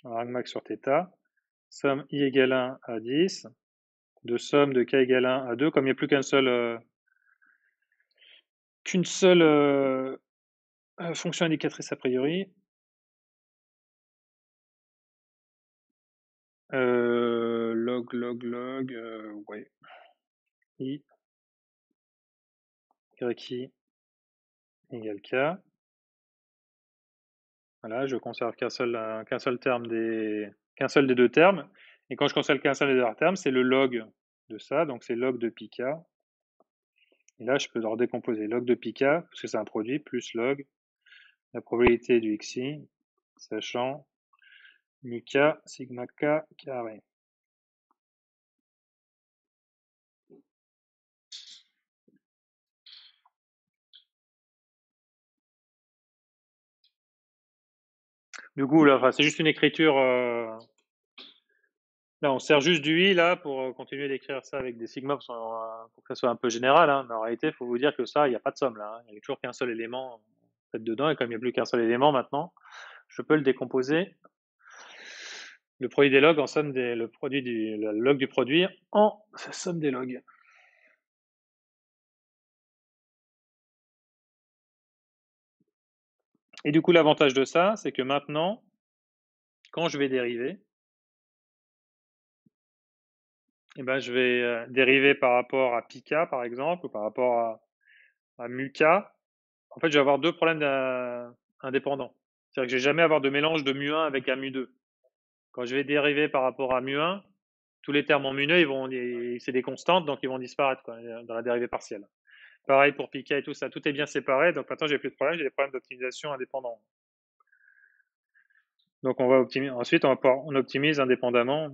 argmax sur θ, somme i égale 1 à 10, de somme de k égale 1 à 2, comme il n'y a plus qu'un seul, euh, qu'une seule euh, euh, fonction indicatrice a priori. Euh, log, log, log, ouais. I, y, égale k. Voilà, je conserve qu'un seul, qu'un seul terme des, qu'un seul des deux termes. Et quand je conserve qu'un seul des deux termes, c'est le log de ça, donc c'est log de pi k. Et là, je peux leur décomposer log de pi k, parce que c'est un produit, plus log, la probabilité du xi, sachant mu k sigma k carré. Du coup, là, c'est juste une écriture euh, Là, on sert juste du i là pour euh, continuer d'écrire ça avec des sigma pour, que ça soit un peu général. Hein. Mais en réalité, il faut vous dire que ça, il n'y a pas de somme là. Hein. Il n'y a toujours qu'un seul élément dedans. Et comme il n'y a plus qu'un seul élément maintenant, je peux le décomposer, le produit des logs en somme des, le produit du log du produit en somme des logs. Et du coup, l'avantage de ça, c'est que maintenant, quand je vais dériver, eh ben, je vais euh, dériver par rapport à Pika, par exemple, ou par rapport à, à Muka. En fait, je vais avoir deux problèmes indépendants. C'est-à-dire que je vais jamais avoir de mélange de mu1 avec un mu2. Quand je vais dériver par rapport à mu1, tous les termes en mu2, ils c'est des constantes, donc ils vont disparaître dans la dérivée partielle. Pareil pour Pika et tout ça, tout est bien séparé, donc maintenant j'ai plus de problème, j'ai des problèmes d'optimisation indépendants. Donc on va optimiser. Ensuite, on, va on optimise indépendamment.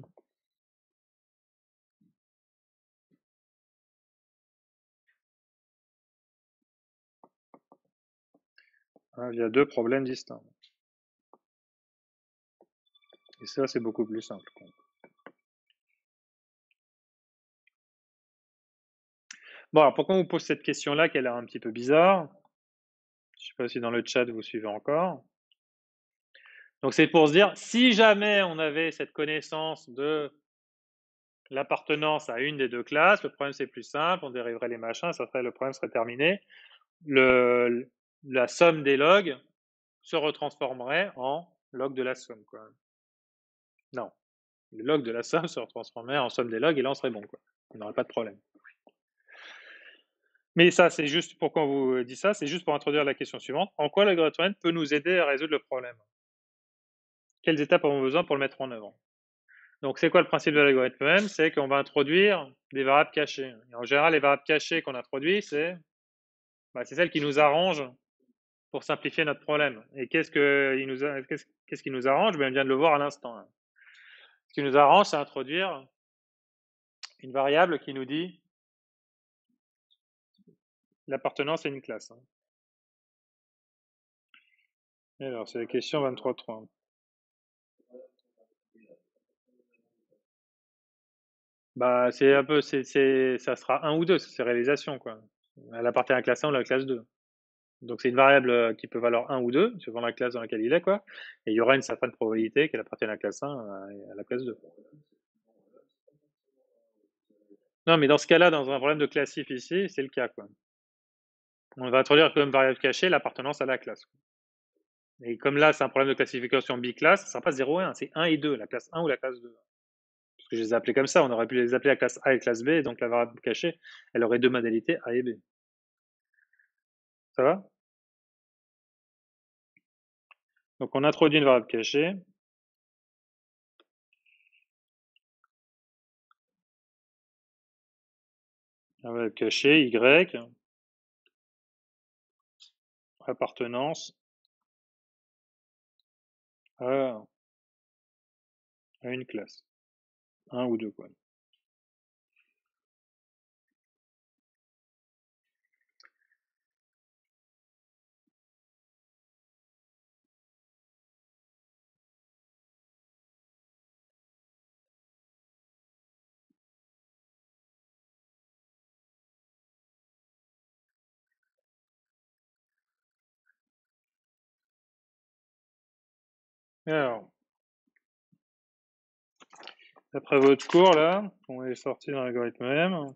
Il y a deux problèmes distincts. Et ça, c'est beaucoup plus simple. Bon, alors pourquoi on vous pose cette question-là, qui a l'air un petit peu bizarre? Je ne sais pas si dans le chat vous suivez encore. Donc c'est pour se dire, si jamais on avait cette connaissance de l'appartenance à une des deux classes, le problème c'est plus simple, on dériverait les machins, ça serait, le problème serait terminé. La somme des logs se retransformerait en log de la somme. Non, le log de la somme se retransformerait en somme des logs et là on serait bon. On n'aurait pas de problème. Mais ça, c'est juste pourquoi on vous dit ça, c'est juste pour introduire la question suivante. En quoi l'algorithme peut nous aider à résoudre le problème? Quelles étapes avons-nous besoin pour le mettre en œuvre? Donc, c'est quoi le principe de l'algorithme M C'est qu'on va introduire des variables cachées. en général, les variables cachées qu'on introduit, c'est bah, celles qui nous arrangent pour simplifier notre problème. Et qu'est-ce, que nous qu'est-ce, qui nous arrange? Ben, On vient de le voir à l'instant. Ce qui nous arrange, c'est introduire une variable qui nous dit L'appartenance à une classe. Hein. Alors, c'est la question 23.3. Bah, c'est un peu, c'est, ça sera un ou deux, c'est réalisation, quoi. Elle appartient à la classe 1 ou à la classe 2. Donc, c'est une variable euh, qui peut valoir 1 ou 2, suivant la classe dans laquelle il est, quoi. Et il y aura une certaine probabilité qu'elle appartienne à la classe 1 à la classe 2. Non, mais dans ce cas-là, dans un problème de classif ici, c'est le cas, quoi on va introduire comme variable cachée l'appartenance à la classe. Et comme là, c'est un problème de classification biclasse, ça sera pas 0 et 1, c'est 1 et 2, la classe 1 ou la classe 2. Parce que je les ai appelés comme ça, on aurait pu les appeler la classe A et la classe B, et donc la variable cachée, elle aurait deux modalités, A et B. Ça va? Donc on introduit une variable cachée. La variable cachée, Y, appartenance à, une classe. Un ou deux quoi. Alors, après votre cours, là, on est sorti dans l'algorithme M.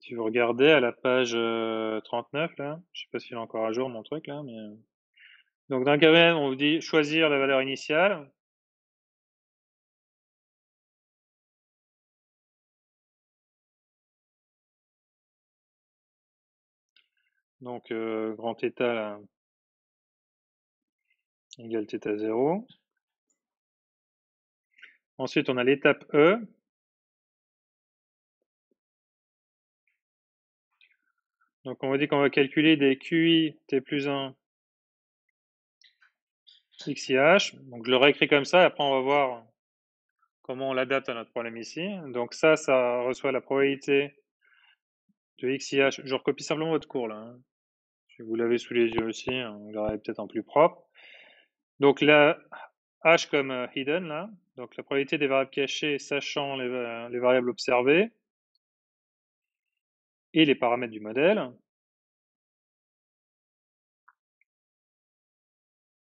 Si vous regardez à la page 39, euh, là, je sais pas s'il est encore à jour mon truc, là, mais... Euh, donc dans le M, on vous dit choisir la valeur initiale. Donc, euh, grand θ là, égale θ 0. Ensuite, on a l'étape E. Donc, on va dire qu'on va calculer des QI T plus 1 XIH. Donc, je le réécris comme ça, et après, on va voir comment on l'adapte à notre problème ici. Donc, ça, ça reçoit la probabilité de XIH. Je recopie simplement votre cours là. Si vous l'avez sous les yeux aussi, hein, on l'aurait peut-être en plus propre. Donc la H comme euh, hidden, là, donc la probabilité des variables cachées sachant les, euh, variables observées et les paramètres du modèle.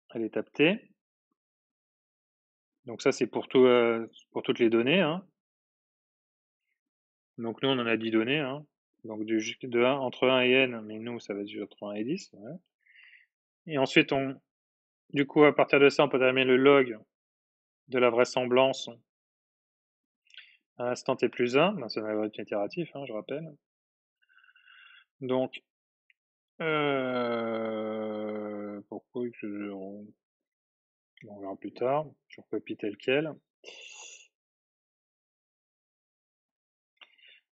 à l'étape T. Donc ça, c'est pour, tout, euh, pour toutes les données. Hein. Donc nous, on en a 10 données. Hein. Donc de, de 1, entre 1 et n, mais nous, ça va être entre 1 et 10. Et ensuite, on, du coup, à partir de ça, on peut terminer le log de la vraisemblance à l'instant t plus 1. Ben, c'est un algorithme itératif, hein, je rappelle. Donc, euh, pourquoi on, verra plus tard. Je recopie tel quel.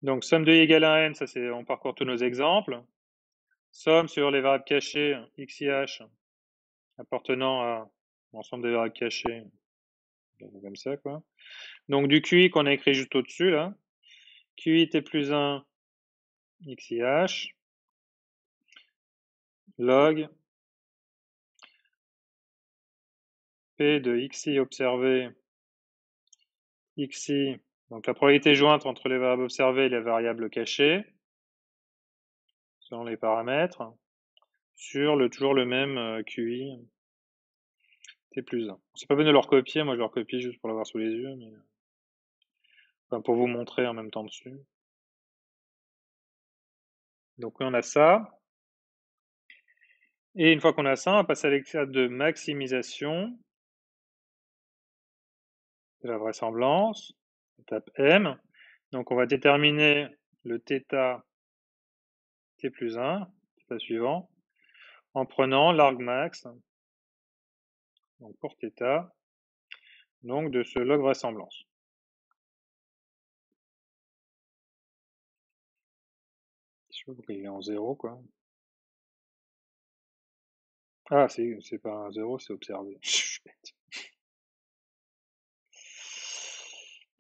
Donc, somme de i égale à n, ça c'est, on parcourt tous nos exemples. Somme sur les variables cachées, x, appartenant à l'ensemble des variables cachées. Comme ça, quoi. Donc, du QI qu'on a écrit juste au-dessus, là. QI t plus 1, x, y, h log P de xi observé, xi, donc la probabilité jointe entre les variables observées et les variables cachées, selon les paramètres, sur le, toujours le même euh, QI T plus 1. C'est pas besoin de le recopier, moi je le recopie juste pour l'avoir sous les yeux, mais enfin, pour vous montrer en même temps dessus. Donc on a ça. Et une fois qu'on a ça, on va passer à l'étape de maximisation de la vraisemblance, étape M. Donc on va déterminer le θ t plus 1, θ suivant, en prenant l'argmax, donc pour θ, donc de ce log vraisemblance. Je sais pas pourquoi il est en 0, quoi. Ah, c'est pas un 0, c'est observé. Je suis bête.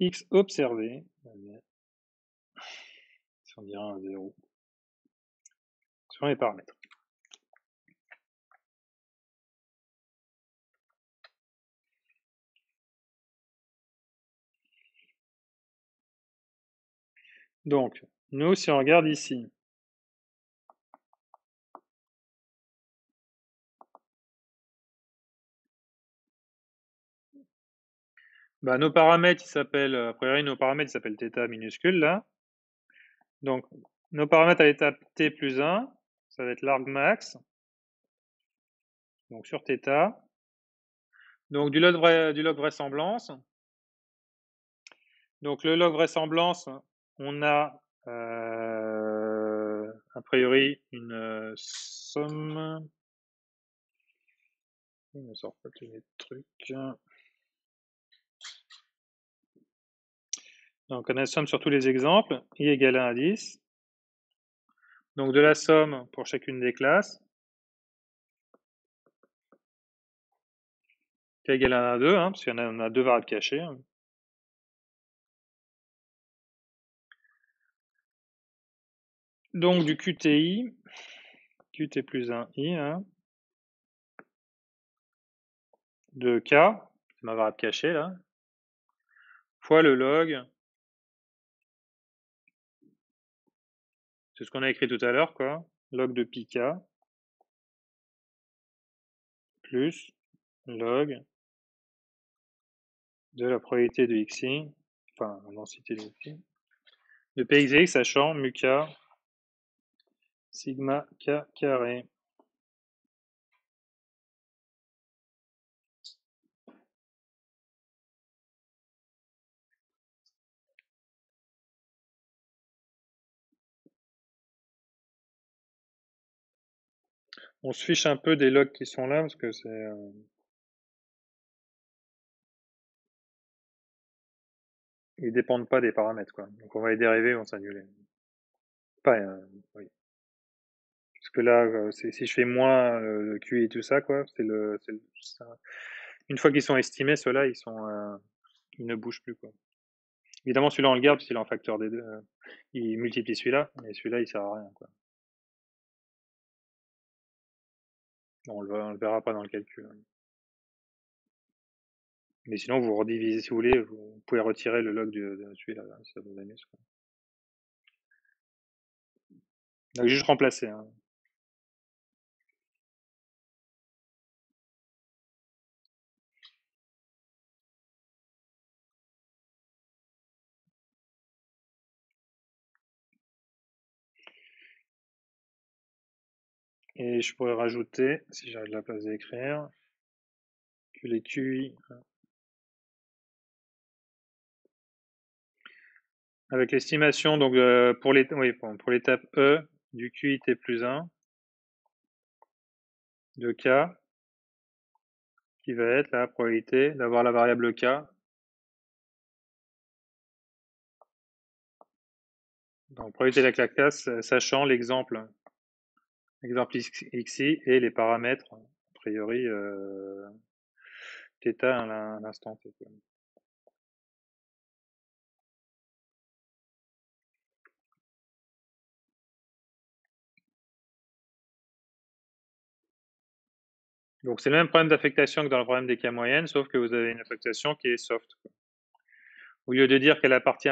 X observé. Si on dirait un 0. Sur les paramètres. Donc, nous, si on regarde ici, Bah, nos paramètres, ils s'appellent, a priori, nos paramètres, s'appellent θ minuscule, là. Donc, nos paramètres à l'étape t plus 1, ça va être l'argmax. Donc, sur θ. Donc, du log, vrai, du log vraisemblance. Donc, le log vraisemblance, on a, euh, a priori, une euh, somme. Il ne sort pas tous les trucs. Donc on a la somme sur tous les exemples, i égale 1 à 10. Donc de la somme pour chacune des classes. t égale 1 à 2, hein, parce y en a, deux variables cachées. Hein. Donc du QTI, QT plus 1 i, hein, de K, c'est ma variable cachée fois le log C'est ce qu'on a écrit tout à l'heure, quoi. Log de pika plus log de la probabilité de xi, enfin la densité de xi, de pxx sachant mu k sigma k carré. On se fiche un peu des logs qui sont là parce que c'est. Euh, ils dépendent pas des paramètres quoi. Donc on va les dériver, on s'annuler. Pas, euh, oui. Parce que là, euh, si je fais moins le QI et tout ça, quoi, c'est le, Une fois qu'ils sont estimés, ceux-là, ils sont, ils ne bougent plus, quoi. Évidemment, celui-là, on le garde, puisqu'il est en facteur des deux. il multiplie celui-là, mais celui-là, il sert à rien, quoi. On le, verra pas dans le calcul. Hein. Mais sinon, vous redivisez si vous voulez, vous pouvez retirer le log de, celui-là, ça vous amuse. Donc juste remplacer. Hein. Et je pourrais rajouter, si j'arrive la place d'écrire, que les QI avec l'estimation donc euh, pour les oui, pour l'étape E du QIT plus 1 de K qui va être la probabilité d'avoir la variable K. Donc probabilité de la classe sachant l'exemple exemple XI et les paramètres a priori euh, θ à l'instant. Donc c'est le même problème d'affectation que dans le problème des cas moyennes, sauf que vous avez une affectation qui est soft. Au lieu de dire qu'elle appartient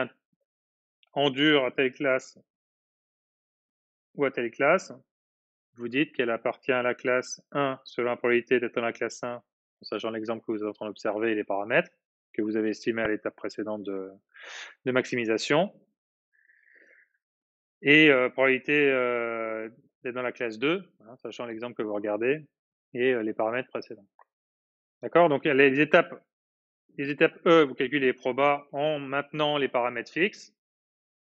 en dur à telle classe ou à telle classe, vous dites qu'elle appartient à la classe 1 selon la probabilité d'être dans la classe 1, en sachant l'exemple que vous êtes en train d'observer et les paramètres que vous avez estimés à l'étape précédente de, maximisation. Et euh, probabilité euh, d'être dans la classe 2, hein, sachant l'exemple que vous regardez, et euh, les paramètres précédents. D'accord? Donc les étapes, les étapes E, vous calculez les probas en maintenant les paramètres fixes.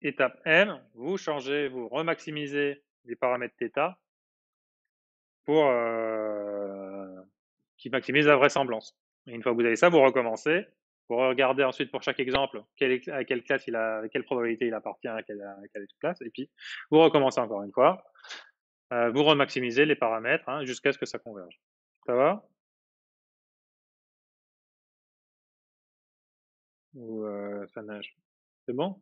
Étape M, vous changez, vous remaximisez les paramètres θ pour euh, qui maximise la vraisemblance. Une fois que vous avez ça, vous recommencez. Vous regardez ensuite pour chaque exemple à quelle classe il a, quelle probabilité il appartient à quelle, quelle classe, et puis vous recommencez encore une fois. Euh, vous remaximisez les paramètres hein, jusqu'à ce que ça converge. Ça va? Euh, ça nage C'est bon?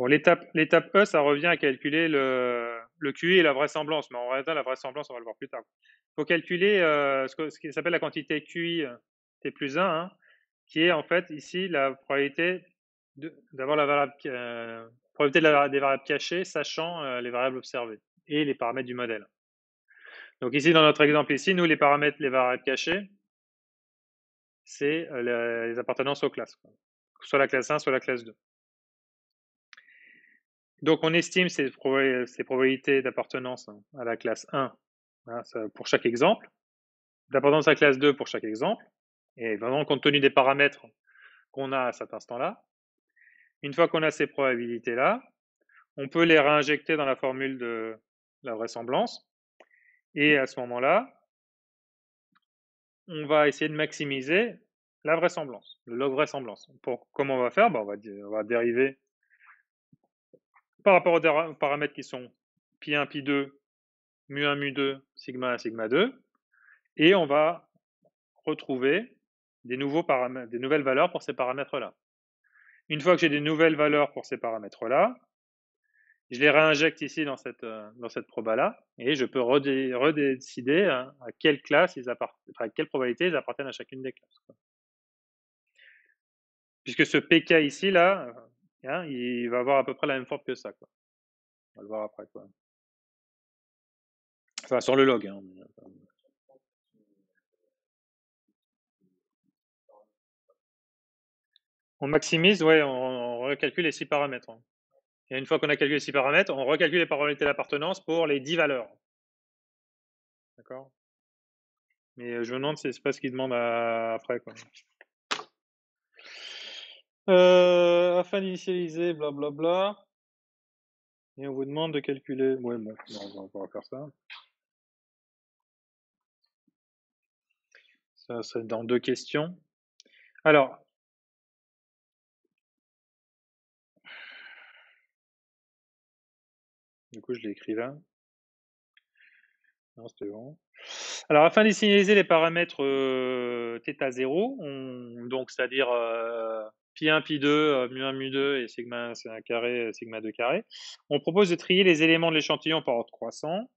Bon, l'étape, E, ça revient à calculer le, QI et la vraisemblance, mais en réalité, la vraisemblance, on va le voir plus tard. Il faut calculer euh, ce, qui s'appelle la quantité QI T plus 1, hein, qui est en fait ici la probabilité d'avoir la variable probabilité des variables cachées, sachant euh, les variables observées et les paramètres du modèle. Donc ici, dans notre exemple ici, nous, les paramètres, les variables cachées, c'est euh, les appartenances aux classes, soit la classe 1, soit la classe 2. Donc on estime ces, probabilités d'appartenance hein, à la classe 1 hein, pour chaque exemple, d'appartenance à la classe 2 pour chaque exemple, et vraiment compte tenu des paramètres qu'on a à cet instant-là. Une fois qu'on a ces probabilités-là, on peut les réinjecter dans la formule de la vraisemblance. Et à ce moment-là, on va essayer de maximiser la vraisemblance, le log vraisemblance. Pour, comment on va faire? Ben, on, va, on, va, dériver par rapport aux paramètres qui sont pi1, pi2, mu1, mu2, sigma 1, sigma 2. Et on va retrouver des, nouvelles valeurs pour ces paramètres-là. Une fois que j'ai des nouvelles valeurs pour ces paramètres-là, je les réinjecte ici dans cette, euh, dans cette proba-là, et je peux redécider à, quelle classe ils appartiennent, à quelle probabilité ils appartiennent à chacune des classes. Puisque ce PK ici, là, hein, il va avoir à peu près la même forme que ça. Quoi. On va le voir après. Quoi. Enfin, sur le log. Hein. On maximise, ouais, on, recalcule les six paramètres. Hein. Et une fois qu'on a calculé les six paramètres, on recalcule les probabilités d'appartenance pour les 10 valeurs. D'accord? Mais euh, je me demande si c'est pas ce qu'il demande après. Quoi. Euh, afin d'initialiser, blablabla. Et on vous demande de calculer. Ouais, bon, on va faire ça. Ça, c'est dans deux questions. Alors, Du coup, je l'ai écrit là. Non, c'était bon. Alors, afin d'initialiser les paramètres euh, θ0, donc c'est-à-dire euh, pi1, pi2, euh, mu1, mu2 et sigma 1 carré, sigma 2 carré, on propose de trier les éléments de l'échantillon par ordre croissant,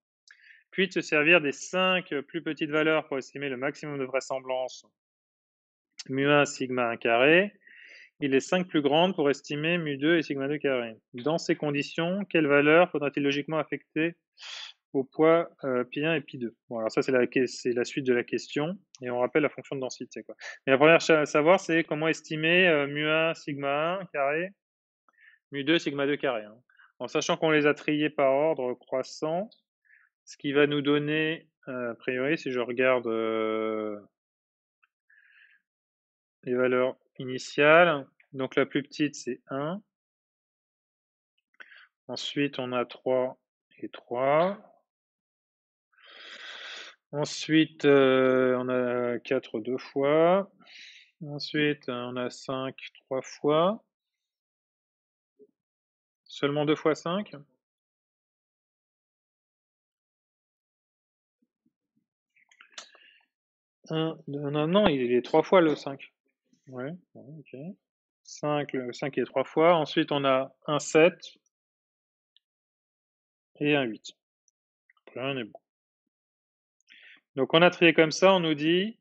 puis de se servir des cinq plus petites valeurs pour estimer le maximum de vraisemblance mu1, sigma 1 carré, il est 5 plus grandes pour estimer mu2 et sigma 2 carré. Dans ces conditions, quelle valeur faudra-t-il logiquement affecter au poids euh, pi1 et pi2 Bon, ça, c'est la, la, suite de la question, et on rappelle la fonction de densité. Quoi. Mais la première chose à savoir, c'est comment estimer euh, mu1 sigma 1 carré, mu2 sigma 2 carré. Hein. en sachant qu'on les a triés par ordre croissant, ce qui va nous donner, euh, a priori, si je regarde euh, les valeurs initiales, donc la plus petite c'est 1. Ensuite, on a 3 et 3. Ensuite, euh, on a 4 deux fois. Ensuite, on a 5 trois fois. Seulement 2 fois 5 Un, non, non, il est 3 fois le 5. Ouais, ok. 5, le 5 est 3 fois. Ensuite, on a un 7 et un 8. Après, on est bon. Donc, on a trié comme ça, on nous dit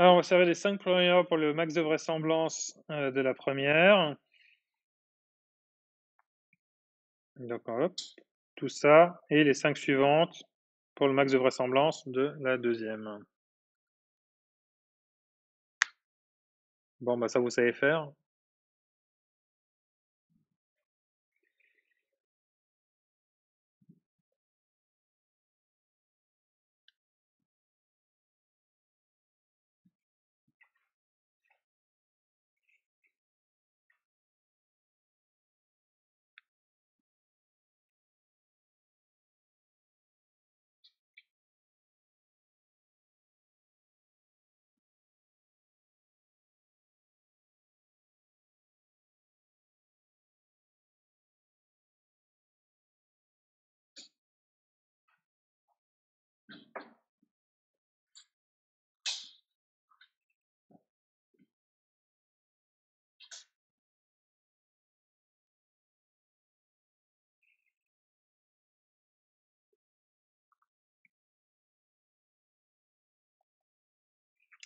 alors, on va servir les 5 premières pour le max de vraisemblance euh, de la première. Donc, hop, tout ça, et les 5 suivantes pour le max de vraisemblance de la deuxième. Bon, bah ça, vous savez faire.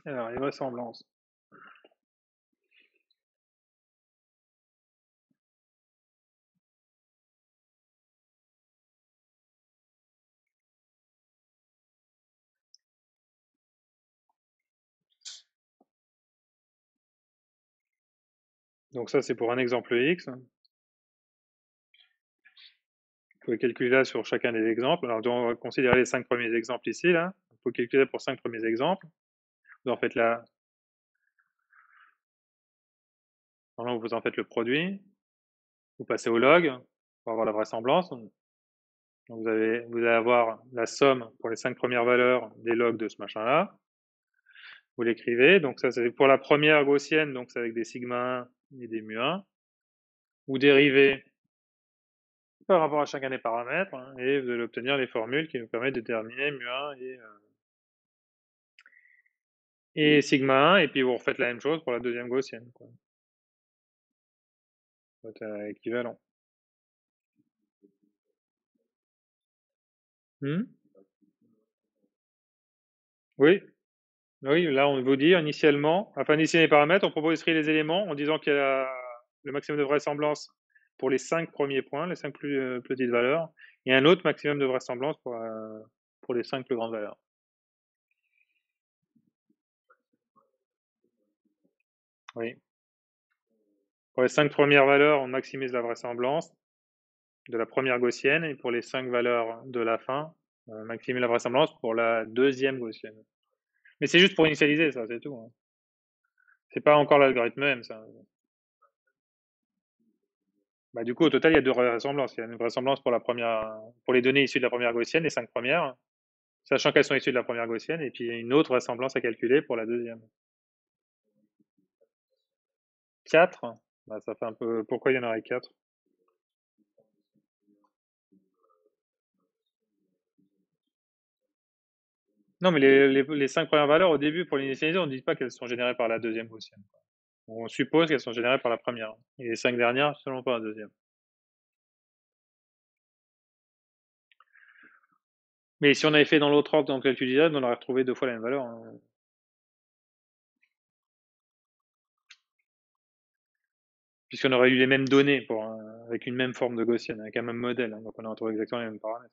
Alors, les vraisemblances. Donc ça, c'est pour un exemple X. Vous pouvez calculer là sur chacun des exemples. Alors, on va considérer les cinq premiers exemples ici. Là. Vous pouvez calculer pour cinq premiers exemples. Vous en faites là. vous en faites le produit. Vous passez au log pour avoir la vraisemblance. Vous, avez, vous allez avoir la somme pour les cinq premières valeurs des logs de ce machin-là. Vous l'écrivez. Donc ça, c'est pour la première gaussienne, donc c'est avec des sigma 1 et des mu1. Vous dérivez par rapport à chacun des paramètres hein, et vous allez obtenir les formules qui nous permettent de déterminer mu1 et, euh, et sigma 1 et puis vous refaites la même chose pour la deuxième gaussienne. Quoi. C'est équivalent. Hmm? Oui, oui, là on vous dit initialement, afin d'initier les paramètres, on propose d'écrire les éléments en disant qu'il y a le maximum de vraisemblance pour les cinq premiers points, les cinq plus euh, petites valeurs, et un autre maximum de vraisemblance pour, euh, pour les cinq plus grandes valeurs. Oui. Pour les cinq premières valeurs, on maximise la vraisemblance de la première gaussienne, et pour les cinq valeurs de la fin, on maximise la vraisemblance pour la deuxième gaussienne. Mais c'est juste pour initialiser ça, c'est tout. Hein. C'est pas encore l'algorithme même, ça. Bah, du coup, au total, il y a deux vraisemblances. Il y a une vraisemblance pour la première, pour les données issues de la première gaussienne, les cinq premières, sachant qu'elles sont issues de la première gaussienne, et puis il y a une autre vraisemblance à calculer pour la deuxième. 4 bah, ça fait un peu. Pourquoi il y en aurait 4 Non, mais les, les, premières valeurs au début pour l'initialiser, on ne dit pas qu'elles sont générées par la deuxième gaussienne. On suppose qu'elles sont générées par la première. Et les cinq dernières, seulement par la deuxième. Mais si on avait fait dans l'autre ordre dans lequel tu disais, on aurait retrouvé deux fois la même valeur. Hein. Puisqu'on aurait eu les mêmes données avec une même forme de gaussienne, avec un même modèle. Hein. donc on aurait retrouvé exactement les mêmes paramètres.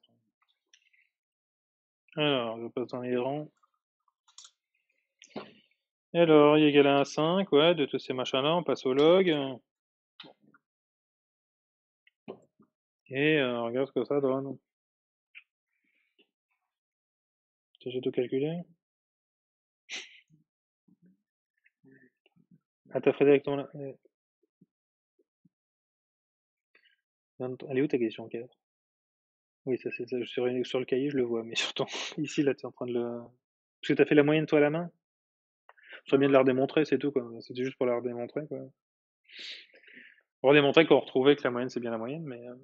Alors, je passe dans les rangs. Alors, il égale à 5, ouais, de tous ces machins-là, on passe au log. Et euh, regarde ce que ça donne. J'ai tout calculé Ah, t'as fait directement là Elle est où ta question 4 Oui, ça c'est ça. Sur, sur le cahier, je le vois, mais surtout ici, là, tu es en train de le. Parce que t'as fait la moyenne toi à la main? Ça bien de la redémontrer, c'est tout, quoi. C'était juste pour la redémontrer, quoi. Pour démontrer qu'on retrouvait que la moyenne c'est bien la moyenne, mais. Euh,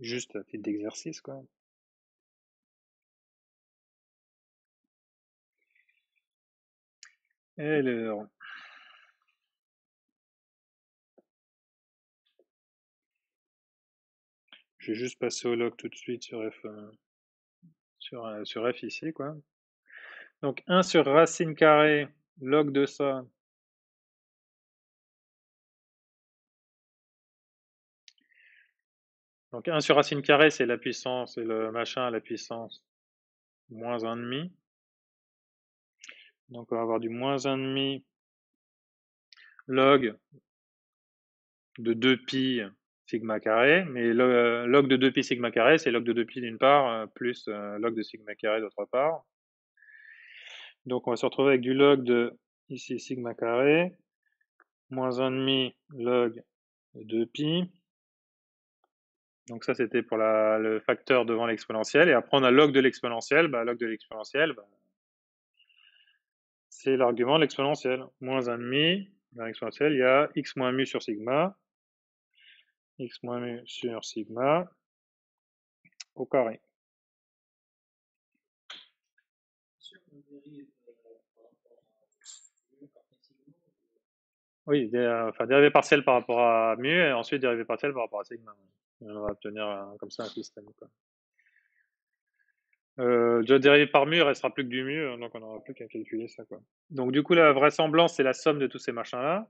juste à titre d'exercice, quoi. Alors. Je vais juste passer au log tout de suite sur F, euh, sur, F ici, quoi. Donc 1 sur racine carrée, log de ça. Donc 1 sur racine carrée, c'est la puissance, c'est le machin à la puissance moins 1,5. Donc on va avoir du moins 1,5 log de 2pi sigma carré, mais log de 2pi sigma carré, c'est log de 2pi d'une part, euh, plus euh, log de sigma carré d'autre part. Donc on va se retrouver avec du log de ici sigma carré, moins 1,5 log de 2pi. Donc ça c'était pour le facteur devant l'exponentielle. Et après on a log de l'exponentielle. Bah, log de l'exponentielle, bah, c'est l'argument de l'exponentielle. Moins 1,5, dans l'exponentielle, il y a x moins mu sur sigma. x moins mu sur sigma au carré. Oui, enfin dérivé partiel par rapport à mu et ensuite dérivé partiel par rapport à sigma. On va obtenir comme ça un système. Euh, déjà dérivé par mu, il restera plus que du mu, hein, donc on n'aura plus qu'à calculer ça. Quoi. Donc du coup, la vraisemblance, c'est la somme de tous ces machins-là.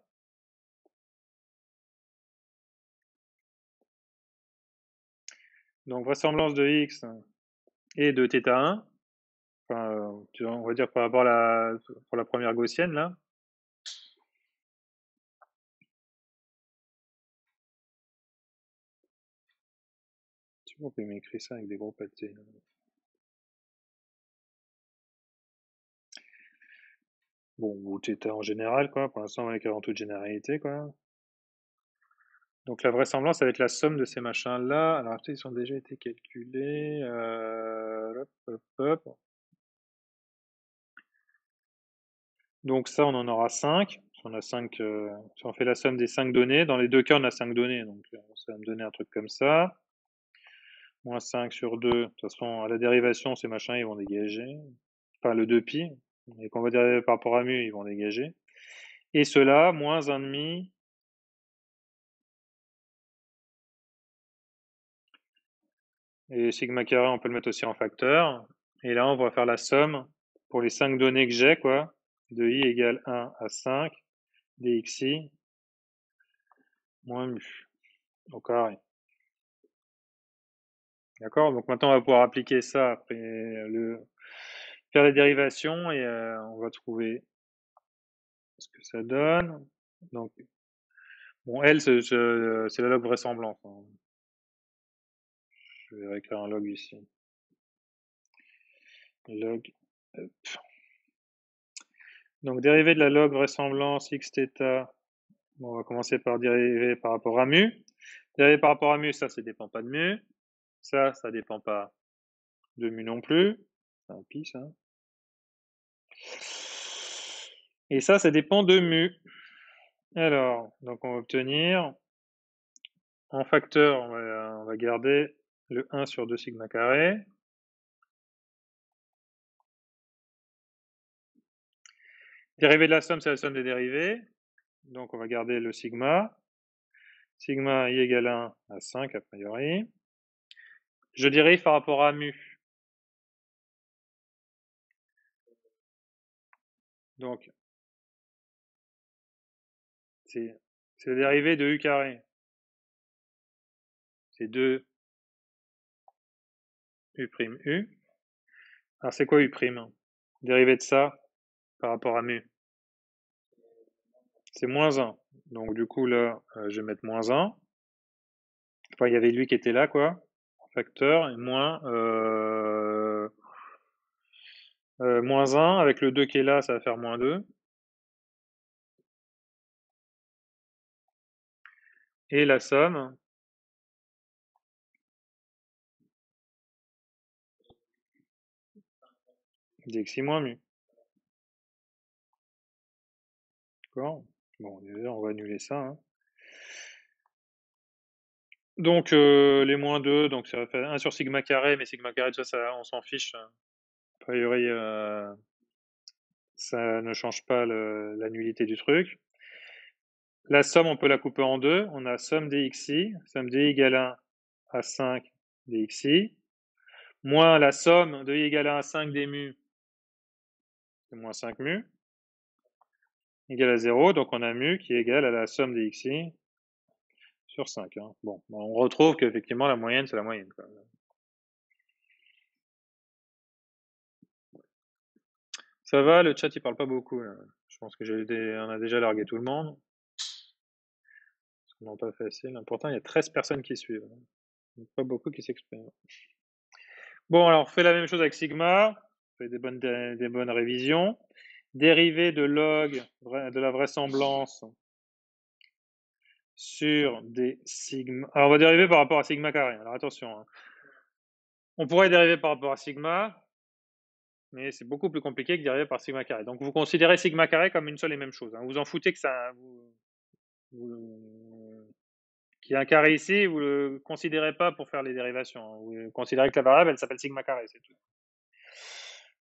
Donc vraisemblance de x et de θ1. Enfin, on va dire par rapport la, pour la première gaussienne, là. On peut m'écrire ça avec des gros pâtés. Bon, ou θ en général, quoi. Pour l'instant, on écrire en toute généralité, quoi. Donc la vraisemblance, ça va être la somme de ces machins-là. Alors, ils ont déjà été calculés. Euh, hop, hop, hop. Donc ça, on en aura 5. On a 5 euh, si on fait la somme des 5 données, dans les deux cas, on a 5 données. Donc euh, ça va me donner un truc comme ça. Moins 5 sur 2. De toute façon, à la dérivation, ces machins, ils vont dégager. Enfin, le 2pi. Et qu'on va dériver par rapport à mu, ils vont dégager. Et cela, moins 1,5 Et sigma carré, on peut le mettre aussi en facteur. Et là, on va faire la somme pour les 5 données que j'ai, quoi, de i égale 1 à 5 dxi moins mu au carré. D'accord? Donc maintenant, on va pouvoir appliquer ça après le faire la dérivation et euh, on va trouver ce que ça donne. Donc, bon, L, c'est la log vraisemblance. Hein. Je vais réécrire un log ici. Log. Donc, dérivé de la log vraisemblance x θ, on va commencer par dériver par rapport à mu. Dérivé par rapport à mu, ça, ça dépend pas de mu. Ça, ça dépend pas de mu non plus. C'est un pi, ça. Et ça, ça dépend de mu. Alors, donc on va obtenir en facteur, on va, garder le 1 sur 2 sigma carré. Dérivée de la somme, c'est la somme des dérivés. Donc on va garder le sigma. Sigma i égale 1 à 5 a priori. Je dérive par rapport à mu. Donc, c'est la dérivée de u carré. C'est 2 u prime u. Alors c'est quoi u prime? Dérivée de ça par rapport à mu. c'est moins 1. Donc du coup là, euh, je vais mettre moins 1. Enfin, il y avait lui qui était là, quoi. Facteur, et moins, euh, euh, moins 1. Avec le 2 qui est là, ça va faire moins 2. Et la somme, d'xi moins mu. D'accord Bon, on va annuler ça. Hein. Donc, euh, les moins 2, donc ça va faire 1 sur sigma carré, mais sigma carré, ça, ça on s'en fiche. A priori, euh, ça ne change pas la nullité du truc. La somme, on peut la couper en deux. On a somme dxi, somme d égale 1 à 5 dxi, moins la somme de i égale 1 à 5 d mu, c'est moins 5 mu, égale à 0. Donc on a mu qui est égal à la somme dxi sur 5. Hein. Bon, on retrouve qu'effectivement la moyenne, c'est la moyenne. Ça va, le chat il parle pas beaucoup. Je pense que j'ai on a déjà largué tout le monde. C'est pas facile. Pourtant, il y a 13 personnes qui suivent. Pas beaucoup qui s'expriment. Bon, alors on fait la même chose avec sigma. On fait des bonnes, des bonnes révisions. Dérivé de log de la vraisemblance sur des sigma. Alors, on va dériver par rapport à sigma carré. Alors, attention. Hein. On pourrait dériver par rapport à sigma, mais c'est beaucoup plus compliqué que dériver par sigma carré. Donc, vous considérez sigma carré comme une seule et même chose. Hein. Vous en foutez que ça. Vous, qu'il y a un carré ici, vous le considérez pas pour faire les dérivations. Hein. Vous considérez que la variable, elle s'appelle sigma carré.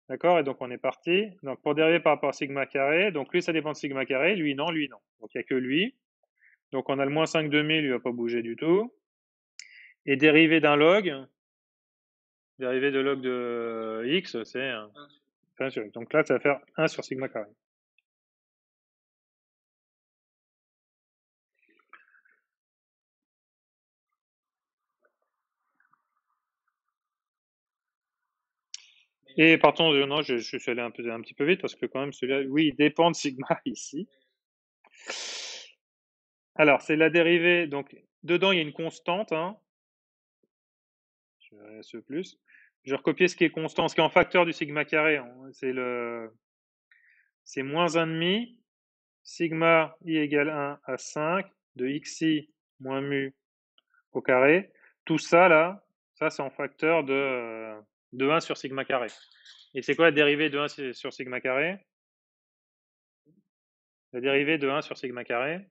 D'accord? Et donc, on est parti. Donc, pour dériver par rapport à sigma carré, donc lui, ça dépend de sigma carré, lui, non, lui, non. Donc, il n'y a que lui. Donc on a le moins 5 2000, il ne va pas bouger du tout. Et dérivé d'un log, dérivé de log de x, c'est 1 sur x. Donc là, ça va faire 1 sur sigma carré. Et pardon, non, je, je, suis allé un, peu, un petit peu vite parce que quand même celui-là, oui, il dépend de sigma ici. Alors, c'est la dérivée. Donc, dedans, il y a une constante. Hein. Je vais ce plus. Je vais recopier ce qui est constant, ce qui est en facteur du sigma carré. Hein. C'est le, c'est moins 1,5 sigma i égale 1 à 5 de xi moins mu au carré. Tout ça, là, ça, c'est en facteur de, de 1 sur sigma carré. Et c'est quoi la dérivée de 1 sur sigma carré? La dérivée de 1 sur sigma carré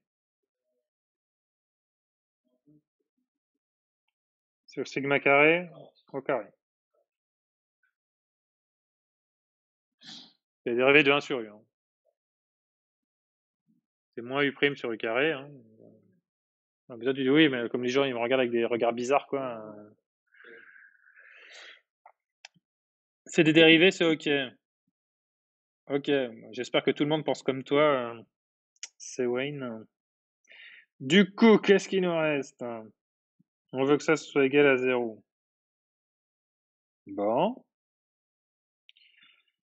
sur sigma carré au carré. C'est dérivé de 1 sur u. Hein. C'est moins u' sur u carré. Hein. Tu dis oui, mais comme les gens ils me regardent avec des regards bizarres, quoi. C'est des dérivés, c'est ok. Ok, j'espère que tout le monde pense comme toi. C'est Wayne. Du coup, qu'est-ce qu'il nous reste? On veut que ça soit égal à 0. Bon.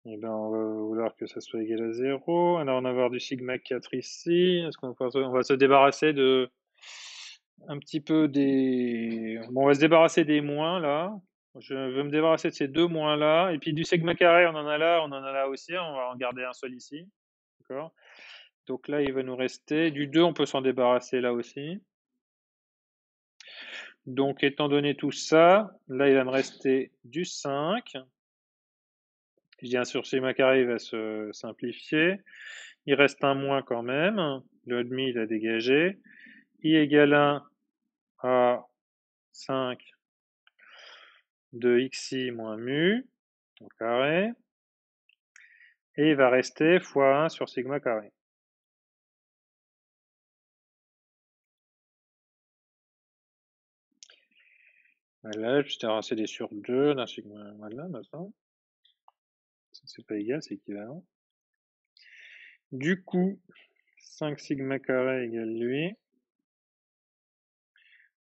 Eh bien, on va vouloir que ça soit égal à 0. Alors, on va avoir du sigma 4 ici. Est-ce qu'on va, on va se débarrasser de un petit peu des... Bon, on va se débarrasser des moins, là. Je veux me débarrasser de ces deux moins là. Et puis du sigma carré, on en a là, on en a là aussi. On va en garder un seul ici. D'accord? Donc là, il va nous rester. Du 2, on peut s'en débarrasser là aussi. Donc, étant donné tout ça, là, il va me rester du 5. Un sur sigma carré, va se simplifier. Il reste un moins quand même. Le demi, il a dégagé. i égale 1 à 5 de xi moins mu au carré. Et il va rester fois 1 sur sigma carré. Voilà, je t'ai rassé des sur 2 d'un sigma. Voilà, maintenant. C'est pas égal, c'est équivalent. Du coup, 5 sigma carré égale lui.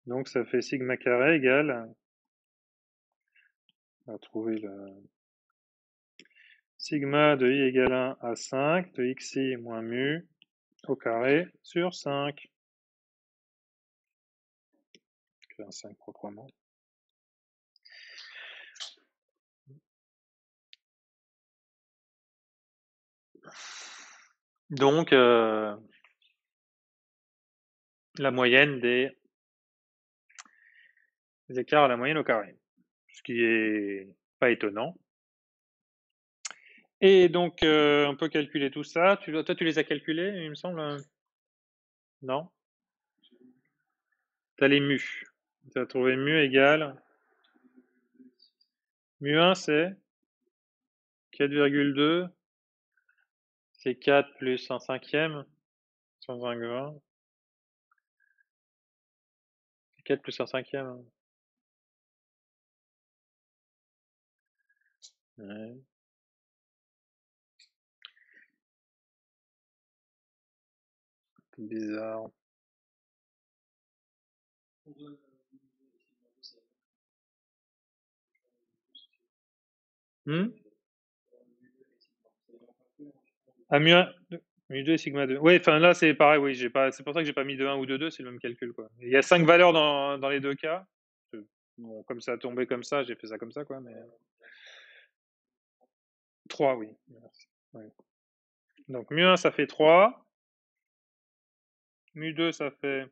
Donc ça fait sigma carré égale. On va trouver le sigma de i égale 1 à 5 de xi moins mu au carré sur 5. un 5 proprement. Donc, euh, la moyenne des, écarts à la moyenne au carré, ce qui est pas étonnant. Et donc, euh, on peut calculer tout ça. Toi, tu les as calculés, il me semble hein Non? Tu as les mu. Tu as trouvé mu égal. Mu 1, c'est 4,2. C'est 4 plus 1 cinquième. 120. 4 plus 1 cinquième. Bizarre. Hmm ah, mu 1, mu 2 et sigma 2. Oui, enfin là c'est pareil, oui, pas, c'est pour ça que j'ai pas mis de 1 ou de 2, c'est le même calcul quoi. Il y a 5 valeurs dans, les deux cas. Bon, comme ça a tombé comme ça, j'ai fait ça comme ça quoi, mais. 3, oui. Donc mu 1 ça fait 3. Mu 2 ça fait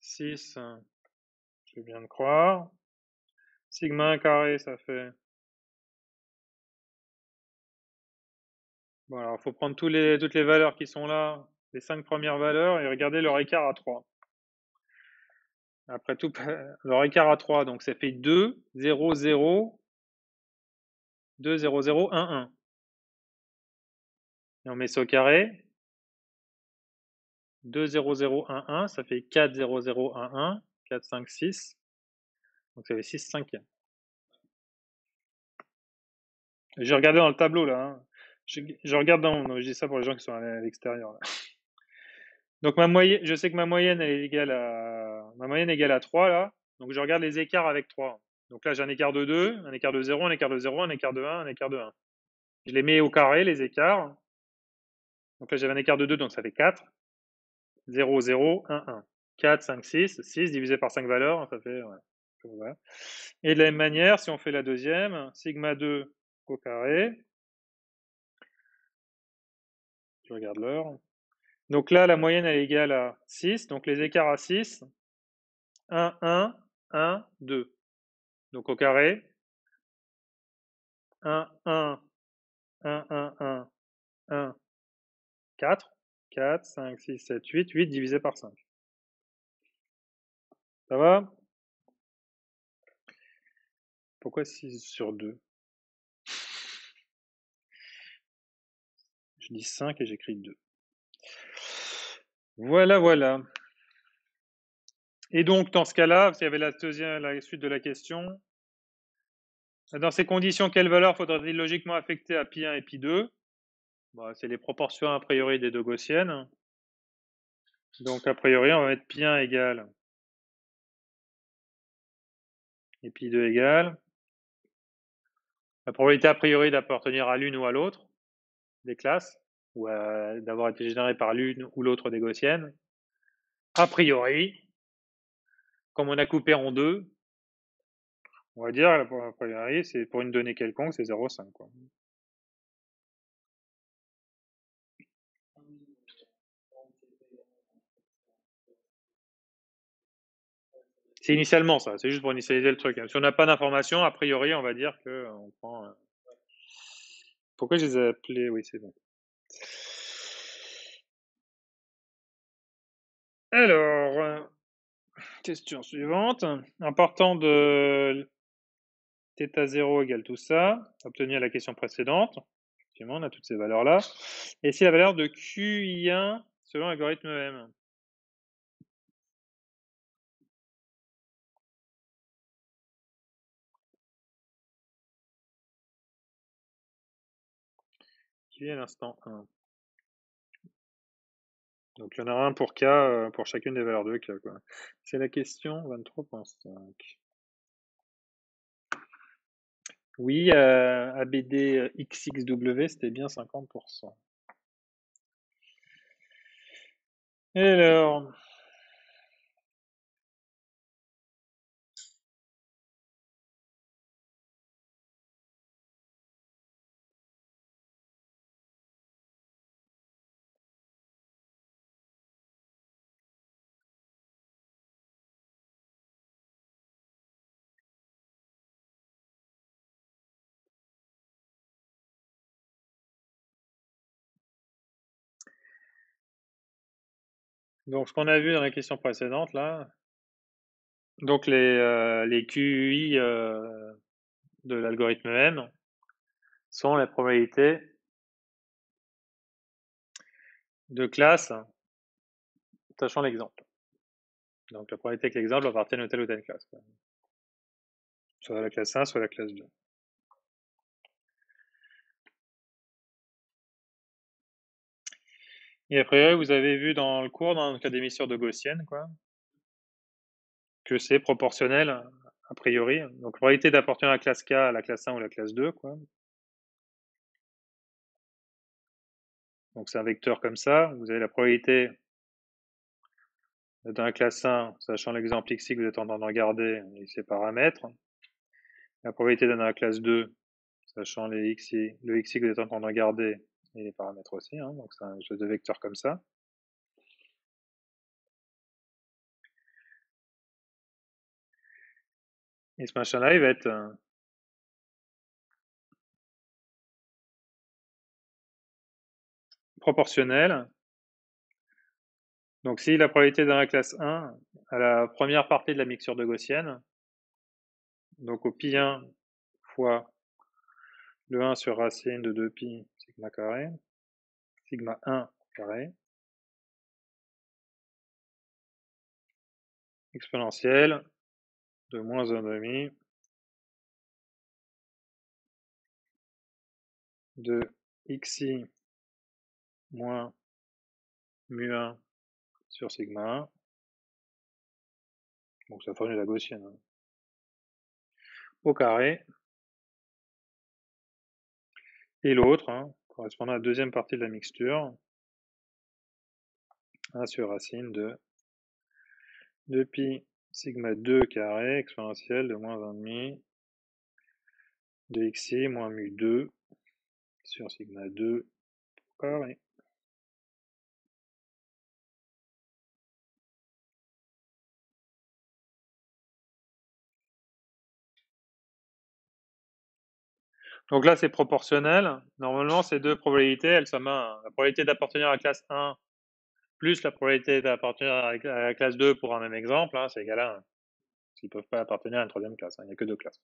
6. Je viens de croire. Sigma 1 carré ça fait Alors, il faut prendre tous les, toutes les valeurs qui sont là, les cinq premières valeurs, et regarder leur écart à 3. Après tout, leur écart à 3, donc ça fait 2, 0, 0, 2, 0, 0, 1, 1. Et on met ça au carré. 2, 0, 0, 1, 1, ça fait 4, 0, 0, 1, 1, 4, 5, 6. Donc ça fait 6 cinquièmes. J'ai regardé dans le tableau là. Hein. Je, regarde dans. je dis ça pour les gens qui sont à l'extérieur. Donc je sais que ma moyenne est égale à ma moyenne est égale à 3 là. Donc je regarde les écarts avec 3. Donc là j'ai un écart de 2, un écart de 0, un écart de 0, un écart de 1, un écart de 1. Je les mets au carré les écarts. Donc là j'avais un écart de 2 donc ça fait 4. 0 0 1 1. 4 5 6, 6 divisé par 5 valeurs, ça fait Et de la même manière, si on fait la deuxième, sigma 2 au carré, je regarde l'heure. Donc là, la moyenne est égale à 6. Donc les écarts à 6, 1, 1, 1, 2. Donc au carré, 1, 1, 1, 1, 1, 1, 4, 4, 5, 6, 7, 8, 8 divisé par 5. Ça va? Pourquoi 6 sur 2 Je dis 5 et j'écris 2. Voilà, voilà. Et donc, dans ce cas-là, s'il y avait la, deuxième, la suite de la question, dans ces conditions, quelle valeur faudrait-il logiquement affecter à pi1 et pi2 bah, C'est les proportions a priori des deux gaussiennes. Donc, a priori, on va mettre pi1 égal et pi2 égal. La probabilité a priori d'appartenir à l'une ou à l'autre des classes, ou d'avoir été généré par l'une ou l'autre des gaussiennes. A priori, comme on a coupé en deux, on va dire, priori, c'est pour une donnée quelconque, c'est 0,5. C'est initialement ça, c'est juste pour initialiser le truc. Si on n'a pas d'information, a priori, on va dire que on prend. Pourquoi je les ai appelés Oui, c'est bon. Alors, euh, question suivante. En partant de θ 0 égale tout ça, obtenir la question précédente. Effectivement, on a toutes ces valeurs-là. Et c'est la valeur de QI1 selon l'algorithme M. qui l'instant 1. Donc il y en a un pour K euh, pour chacune des valeurs de K. C'est la question 23.5. Oui, euh, ABD euh, XXW, c'était bien 50%. Et alors, donc ce qu'on a vu dans la question précédente là, donc les, euh, QI euh, de l'algorithme M sont les probabilités de classe sachant l'exemple. Donc la probabilité que l'exemple appartienne à telle ou telle classe. Soit la classe 1, soit la classe 2. Et après, vous avez vu dans le cours, dans le cas d'émisseur de Gaussienne, quoi, que c'est proportionnel a priori. Donc probabilité d'appartenir à la classe K, à la classe 1 ou la classe 2, quoi. Donc c'est un vecteur comme ça. Vous avez la probabilité dans la classe 1, sachant l'exemple xi que vous êtes en train de regarder et ses paramètres. La probabilité dans la classe 2, sachant les xi, le xi que vous êtes en train de regarder et les paramètres aussi. Hein, donc c'est un jeu de vecteurs comme ça. Et ce machin-là, il va être euh, proportionnel. Donc si la probabilité dans la classe 1 à la première partie de la mixture de Gaussienne, donc au pi 1 fois le 1 sur racine de 2pi sigma carré, sigma 1 carré, exponentielle de moins 1,5 de xi moins mu 1 sur sigma 1. Donc ça formule la gaussienne. Hein. Au carré. Et l'autre, hein, correspondant à la deuxième partie de la mixture, 1 sur racine de 2pi sigma 2 carré exponentielle de moins 1,5 de xi moins mu 2 sur sigma 2 carré. Donc là, c'est proportionnel. Normalement, ces deux probabilités, elles sont à La probabilité d'appartenir à la classe 1 plus la probabilité d'appartenir à la classe 2 pour un même exemple, hein, c'est égal à 1. Ils ne peuvent pas appartenir à une troisième classe, hein, il n'y a que deux classes.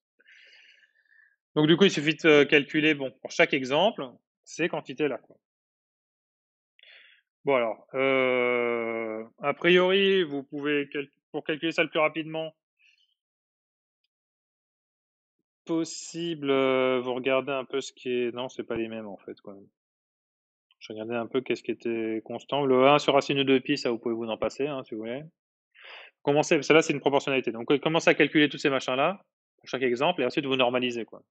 Donc du coup, il suffit de calculer, bon, pour chaque exemple, ces quantités-là. Bon alors, euh, a priori, vous pouvez, pour calculer ça le plus rapidement, possible, euh, vous regardez un peu ce qui est... Non, c'est pas les mêmes en fait. Quoi. Je regardais un peu qu'est-ce qui était constant. Le 1 sur racine de 2 pi, ça vous pouvez vous en passer hein, si vous voulez. Commencez, celle-là c'est une proportionnalité. Donc commencez à calculer tous ces machins-là pour chaque exemple et ensuite vous normalisez quoi.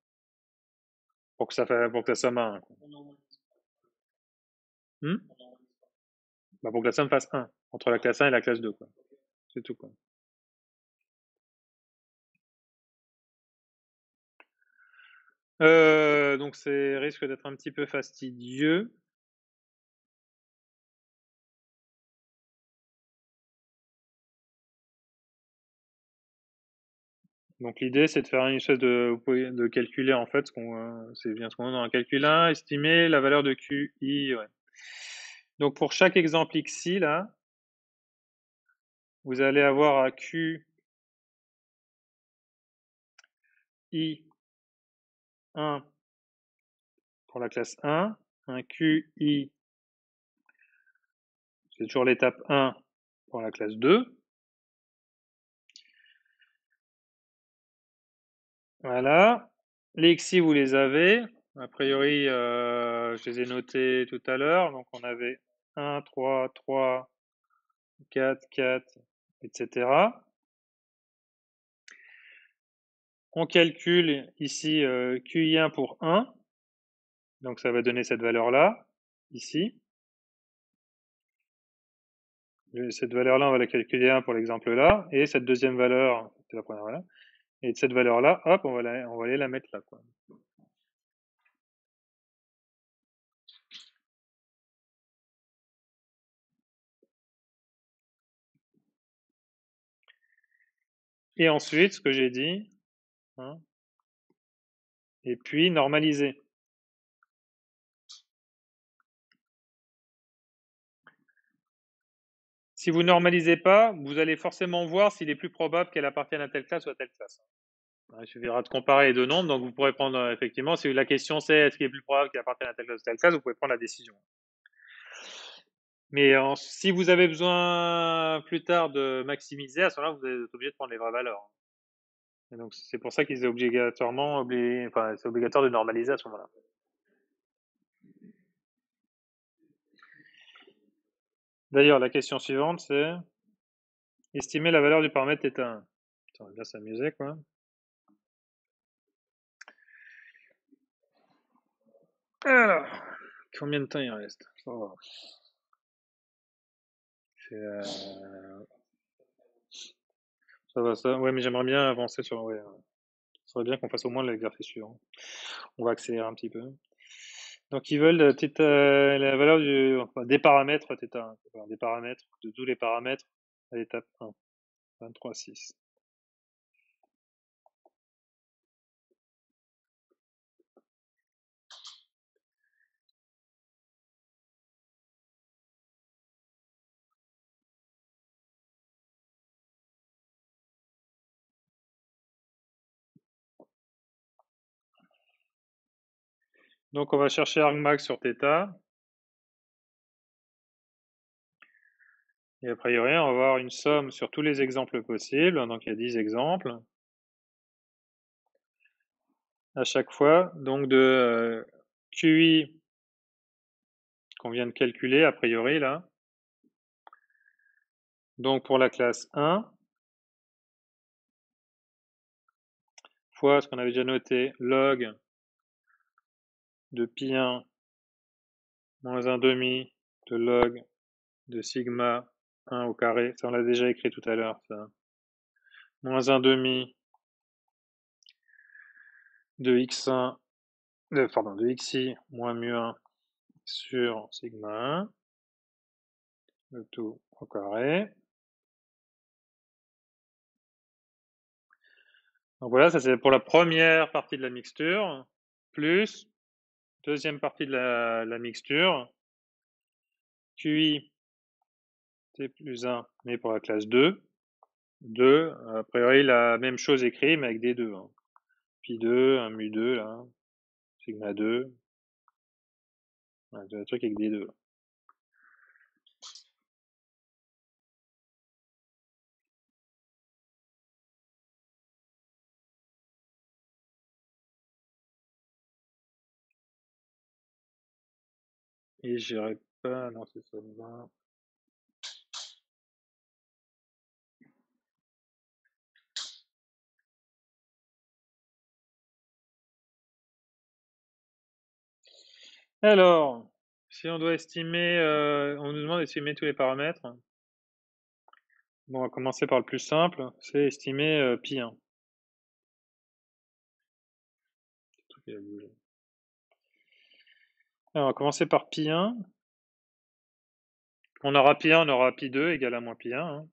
Pour que ça, fait, pour que ça somme 1. Hmm? Bah, pour que la somme fasse 1 entre la classe 1 et la classe 2. C'est tout. Quoi. Euh, donc c'est risque d'être un petit peu fastidieux. Donc l'idée c'est de faire une espèce de, de calculer en fait ce qu'on euh, c'est bien ce qu'on a dans un calcul 1, estimer la valeur de QI. Donc pour chaque exemple xi là, vous allez avoir à Q I 1 pour la classe 1, un QI, c'est toujours l'étape 1 pour la classe 2. Voilà. Les XI, vous les avez. A priori, euh, je les ai notés tout à l'heure. Donc, on avait 1, 3, 3, 4, 4, etc. On calcule ici euh, QI1 pour 1. Donc ça va donner cette valeur-là, ici. cette valeur-là, on va la calculer 1 pour l'exemple là, et cette deuxième valeur, c'est la première valeur, et cette valeur-là, hop, on va, on aller la mettre là. Et ensuite, ce que j'ai dit, et puis normaliser. Si vous normalisez pas, vous allez forcément voir s'il est plus probable qu'elle appartienne à telle classe ou à telle classe. Il suffira de comparer les deux nombres, donc vous pourrez prendre euh, effectivement, si la question c'est est-ce qu'il est plus probable qu'elle appartienne à telle classe ou telle classe, vous pouvez prendre la décision. Mais si vous avez besoin plus tard de maximiser, à ce moment-là, vous êtes obligé de prendre les vraies valeurs. Et donc c'est pour ça qu'il est obligatoirement enfin, c'est obligatoire de normaliser à ce moment-là. D'ailleurs, la question suivante, c'est estimer la valeur du paramètre θ1. On va bien s'amuser, quoi. Alors, combien de temps il reste? Va. Euh, ça va, ça. Ouais, mais j'aimerais bien avancer sur. Ouais, ça serait bien qu'on fasse au moins l'exercice suivant. On va accélérer un petit peu. Donc ils veulent euh, la valeur du, des paramètres θ, des paramètres, de tous les paramètres à l'étape 1, 23, 6. Donc on va chercher argmax sur θ. Et a priori, on va avoir une somme sur tous les exemples possibles. Donc il y a 10 exemples. À chaque fois, donc de euh, QI qu'on vient de calculer a priori là. Donc pour la classe 1, fois ce qu'on avait déjà noté, log de pi1 moins 1 demi de log de sigma 1 au carré, ça on l'a déjà écrit tout à l'heure, ça. Moins 1 demi de x1, de, pardon, de xi moins mu1 sur sigma 1, le tout au carré. Donc voilà, ça c'est pour la première partie de la mixture, plus Deuxième partie de la, mixture. QI T plus 1, mais pour la classe 2. 2, a priori la même chose écrite, mais avec des 2. Hein. Pi 2, 1 mu 2, là. Sigma 2. Ouais, un truc avec des 2. Et j'irai pas, c'est ça. Alors, si on doit estimer, euh, on nous demande d'estimer tous les paramètres. Bon, on va commencer par le plus simple, c'est estimer euh, pi 1. Alors, on va commencer par pi 1. On aura pi 1, on aura pi 2 égale à moins pi 1. Hein.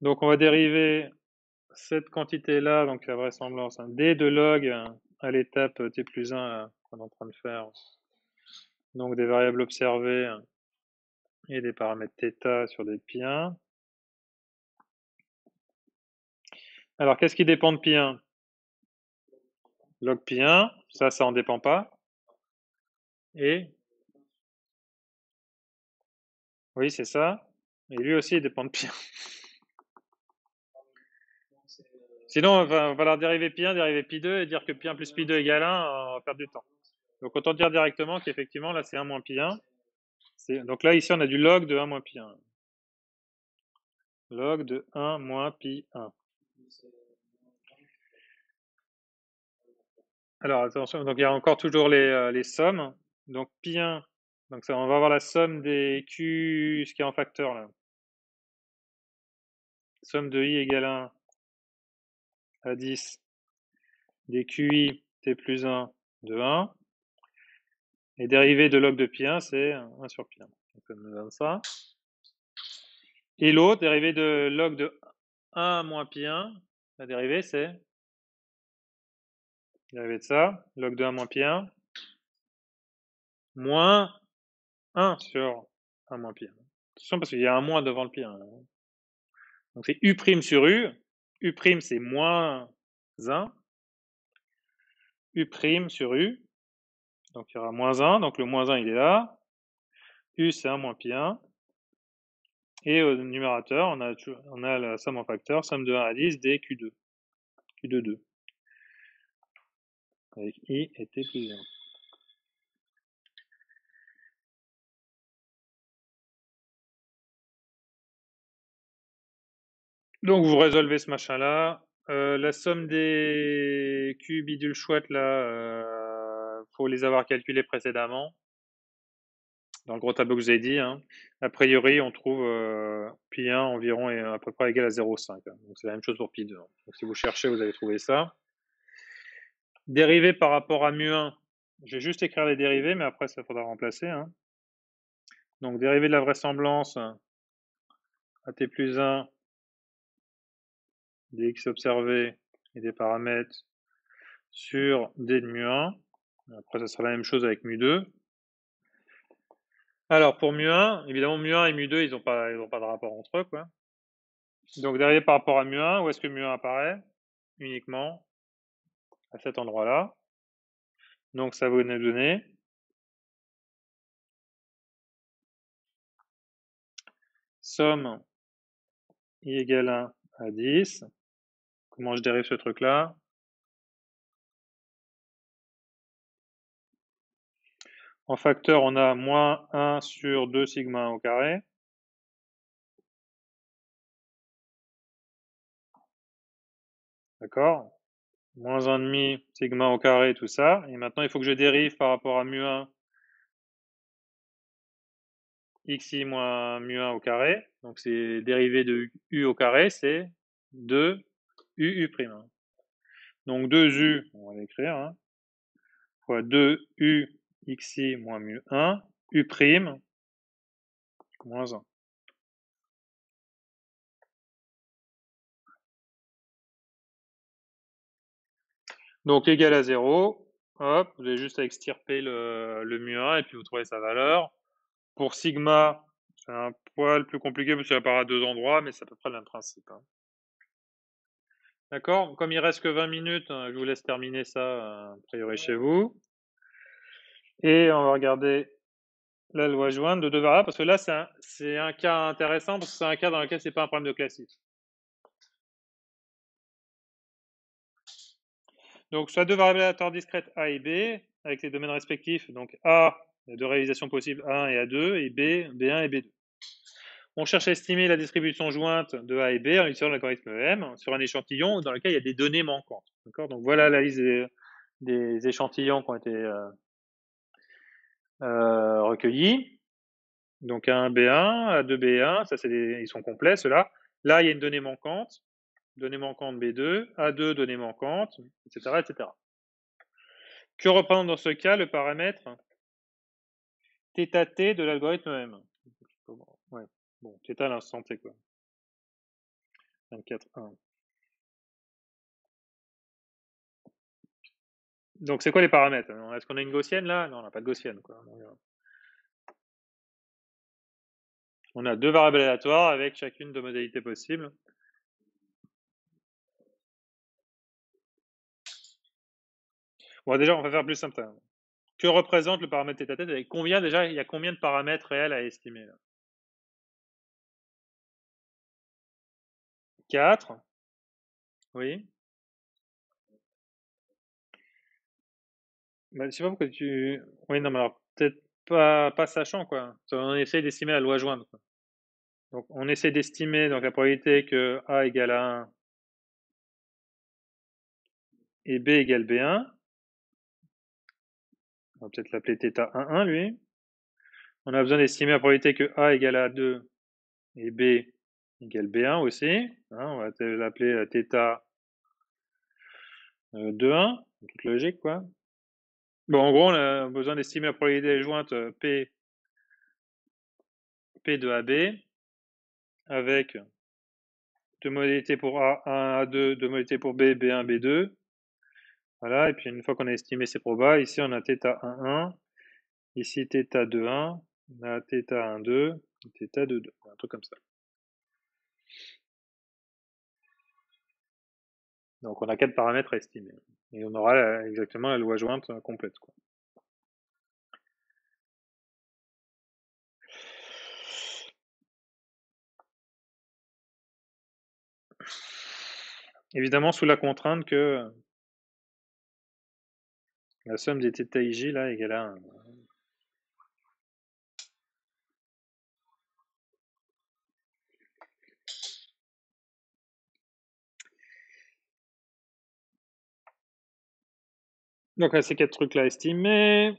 Donc on va dériver cette quantité-là, donc la vraisemblance, hein, d de log à l'étape t plus 1 qu'on est en train de faire. Donc des variables observées et des paramètres θ sur des pi 1. Alors qu'est-ce qui dépend de pi 1 log pi 1, ça, ça en dépend pas. Et oui, c'est ça. Et lui aussi, il dépend de pi 1. Sinon, on va, on leur dériver pi 1, dériver pi 2 et dire que pi 1 plus pi 2 égale 1, on va perdre du temps. Donc autant dire directement qu'effectivement, là, c'est 1 moins pi 1. Donc là, ici, on a du log de 1 moins pi 1. Log de 1 moins pi 1. Alors attention, donc il y a encore toujours les, euh, les sommes. Donc pi1, donc ça, on va avoir la somme des q, ce qui est en facteur là. Somme de i égale 1 à 10 des qi t plus 1 de 1. Et dérivée de log de pi1, c'est 1 sur pi1. Donc ça nous donne ça. Et l'autre, dérivée de log de 1 moins pi1, la dérivée c'est dérivée de ça, log de 1 moins pi1, moins 1 sur 1 moins pi1. Attention parce qu'il y a un moins devant le pi1. Donc c'est u' sur u. u' c'est moins 1. u' sur u. Donc il y aura moins 1. Donc le moins 1 il est là. u c'est 1 moins pi1. Et au numérateur, on a, la somme en facteur, somme de 1 à 10 des Q2. Q2, 2. Avec I et T plus 1. Donc vous résolvez ce machin-là. Euh, la somme des Q bidule chouette là, euh, faut les avoir calculés précédemment dans le gros tableau que je vous ai dit, hein, a priori, on trouve euh, pi 1 environ est à peu près égal à 0,5. Hein. Donc c'est la même chose pour pi 2. Hein. Donc si vous cherchez, vous allez trouver ça. Dérivé par rapport à mu1, je vais juste écrire les dérivés, mais après ça faudra remplacer. Donc dérivé de la vraisemblance à t plus 1 des x observés et des paramètres sur d de mu1. Après, ça sera la même chose avec mu2. Alors, pour mu1, évidemment, mu1 et mu2, ils n'ont pas, pas de rapport entre eux. Quoi. Donc, derrière, par rapport à mu1, où est-ce que mu1 apparaît? Uniquement à cet endroit-là. Donc, ça va nous donner somme i égale 1 à 10. Comment je dérive ce truc-là? En facteur, on a moins 1 sur 2 sigma au carré. D'accord? Moins 1,5 sigma au carré, tout ça. Et maintenant, il faut que je dérive par rapport à mu1 xi moins mu1 au carré. Donc, c'est dérivé de u au carré, c'est 2 uu'. Donc, 2u, on va l'écrire, hein, fois 2u xi moins mu 1, u' moins 1. Donc égal à 0, hop, vous avez juste à extirper le, le mu 1 et puis vous trouvez sa valeur. Pour sigma, c'est un poil plus compliqué parce qu'il apparaît à deux endroits, mais c'est à peu près le même principe. Hein. D'accord? Comme il reste que 20 minutes, hein, je vous laisse terminer ça, euh, a priori chez vous. Et on va regarder la loi jointe de deux variables, parce que là, c'est un, cas intéressant, parce que c'est un cas dans lequel c'est pas un problème de classique. Donc, soit deux variables aléatoires discrètes A et B, avec les domaines respectifs, donc A, il y a deux réalisations possibles, A1 et A2, et B, B1 et B2. On cherche à estimer la distribution jointe de A et B en utilisant l'algorithme M sur un échantillon dans lequel il y a des données manquantes. Donc voilà la liste des, échantillons qui ont été euh, euh, recueillis. Donc A1B1, A2B1, ça c'est ils sont complets ceux-là. Là, il y a une donnée manquante, donnée manquante B2, A2 donnée manquante, etc.. Que représente dans ce cas le paramètre θt de l'algorithme M? Ouais. Bon, θ à l'instant T quoi. 24, 1. Donc, c'est quoi les paramètres? Est-ce qu'on a une gaussienne là? Non, on n'a pas de gaussienne. Quoi. On a deux variables aléatoires avec chacune de modalités possibles. Déjà, on va faire plus simple. Que représente le paramètre θ tête combien déjà Il y a combien de paramètres réels à estimer là? 4. Oui. Bah, je sais pas pourquoi tu. Oui, non, mais alors peut-être pas, pas sachant quoi. On essaie d'estimer la loi jointe. Donc on essaie d'estimer la probabilité que A égale à 1 et B égale B1. On va peut-être l'appeler θ 1, 1, lui. On a besoin d'estimer la probabilité que A égale à 2 et B égale B1 aussi. Hein, on va l'appeler θ 2, 1. Toute logique, quoi. Bon, en gros, on a besoin d'estimer la probabilité jointe P, P de AB avec deux modalités pour A, 1, A2, deux modalités pour B, B1, B2. Voilà, et puis une fois qu'on a estimé ces probas, ici on a θ 1, 1, ici θ 2, 1, on a θ 1, 2, θ 2, 2, un truc comme ça. Donc on a quatre paramètres à estimer. Et on aura exactement la loi jointe complète. Quoi. Évidemment sous la contrainte que la somme des θij là égale à 1. Donc, là, ces quatre trucs-là estimés.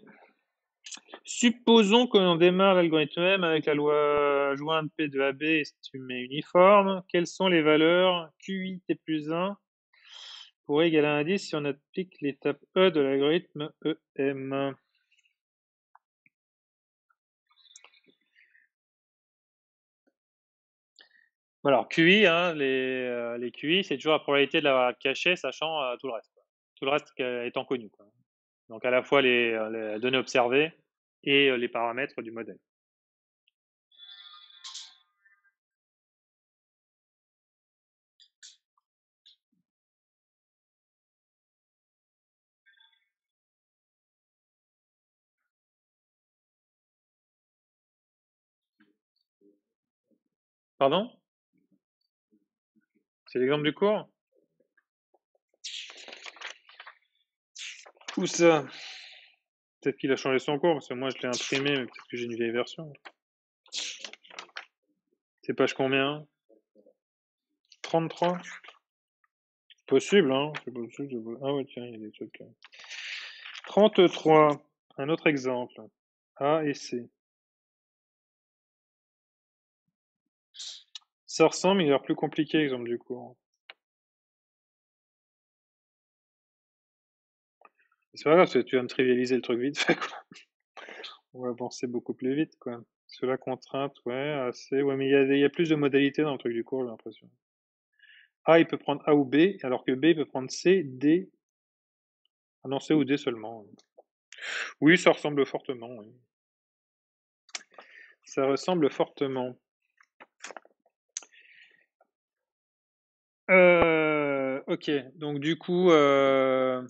Supposons que l'on démarre l'algorithme M avec la loi jointe P de AB estimée uniforme. Quelles sont les valeurs QI T plus 1 pour égaler à 10 si on applique l'étape E de l'algorithme EM Alors, QI, hein, les, euh, QI, c'est toujours la probabilité de la cacher, sachant euh, tout le reste tout le reste étant connu. Donc à la fois les, données observées et les paramètres du modèle. Pardon? C'est l'exemple du cours? Où ça? Peut-être qu'il a changé son cours, parce que moi je l'ai imprimé, mais peut-être que j'ai une vieille version. C'est page combien? 33 Possible, hein. Ah ouais, tiens, il y a des trucs. 33. Un autre exemple. A et C. Ça ressemble, mais il a plus compliqué, exemple du cours. C'est pas grave, tu vas me trivialiser le truc vite fait, quoi. On va avancer beaucoup plus vite, quoi. Sur la contrainte, ouais, assez. Ouais, mais il y, a, plus de modalités dans le truc du cours, j'ai l'impression. A, il peut prendre A ou B, alors que B, il peut prendre C, D. Ah non, C ou D seulement. Oui, ça ressemble fortement, oui. Ça ressemble fortement. Euh, ok, donc du coup, euh,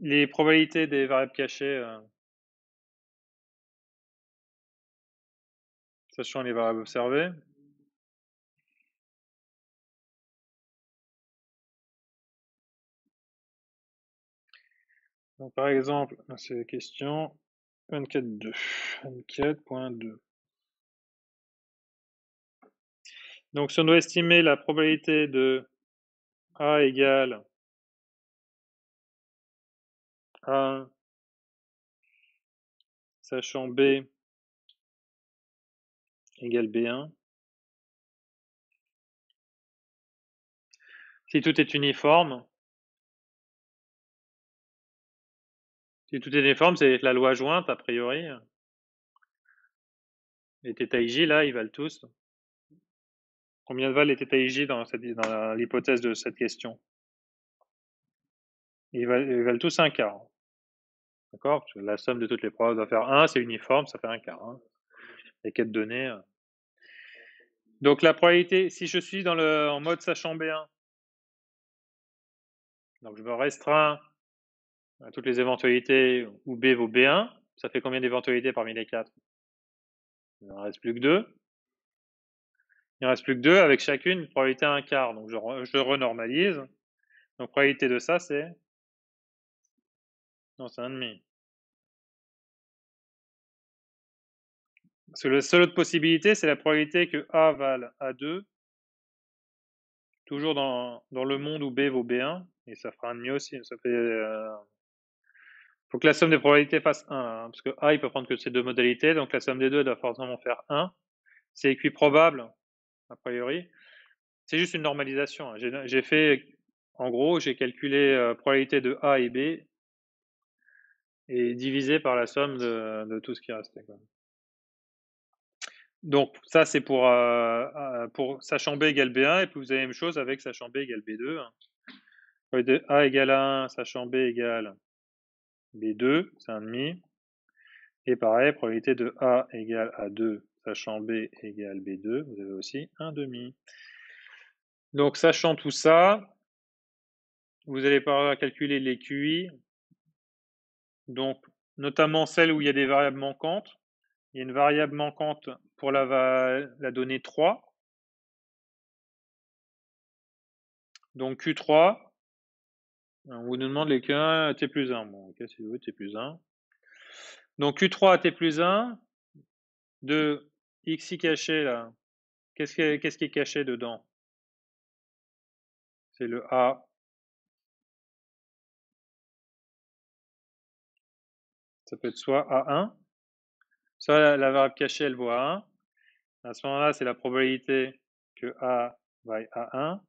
les probabilités des variables cachées, euh, sachant les variables observées. Donc, par exemple, c'est la question 24.2. 24.2. Donc, si on doit estimer la probabilité de A égale 1, sachant B égale B1. Si tout est uniforme, si tout est uniforme, c'est la loi jointe, a priori. Les θij, là, ils valent tous. Combien valent les θij dans, dans l'hypothèse de cette question? Ils valent, tous un quart. D'accord? La somme de toutes les preuves doit faire 1, c'est uniforme, ça fait un quart. Hein. Les quatre données. Euh. Donc la probabilité, si je suis dans le, en mode sachant B1, donc je me restreins à toutes les éventualités où B vaut B1, ça fait combien d'éventualités parmi les quatre? Il n'en reste plus que deux. Il ne reste plus que deux avec chacune une probabilité à un quart. Donc je, renormalise. Donc probabilité de ça, c'est non, c'est un demi. Parce que la seule autre possibilité, c'est la probabilité que A vale A2, toujours dans, dans le monde où B vaut B1, et ça fera un demi aussi. Ça fait, euh, faut que la somme des probabilités fasse 1, hein, parce que A, il peut prendre que ces deux modalités, donc la somme des deux doit forcément faire 1. C'est équiprobable, a priori. C'est juste une normalisation. Hein. J'ai fait, en gros, j'ai calculé euh, probabilité de A et B et divisé par la somme de, tout ce qui restait. Donc ça c'est pour, euh, euh, pour sachant B égale B1 et puis vous avez la même chose avec sachant B égale B2. Hein. A égale 1, sachant B égale B2, c'est un demi. Et pareil, probabilité de A égale à 2, sachant B égale B2, vous avez aussi un demi. Donc sachant tout ça, vous allez pouvoir calculer les QI, donc notamment celles où il y a des variables manquantes. Il y a une variable manquante pour la, donnée 3. Donc Q3, on vous demande les Q1 T plus 1. Bon, ok, c'est vous, T plus 1. Donc Q3 à T plus 1 de XI caché là. Qu'est-ce qui, est caché dedans? C'est le A. Ça peut être soit A1, soit la, variable cachée, elle vaut A1. À ce moment-là, c'est la probabilité que A vaille A1.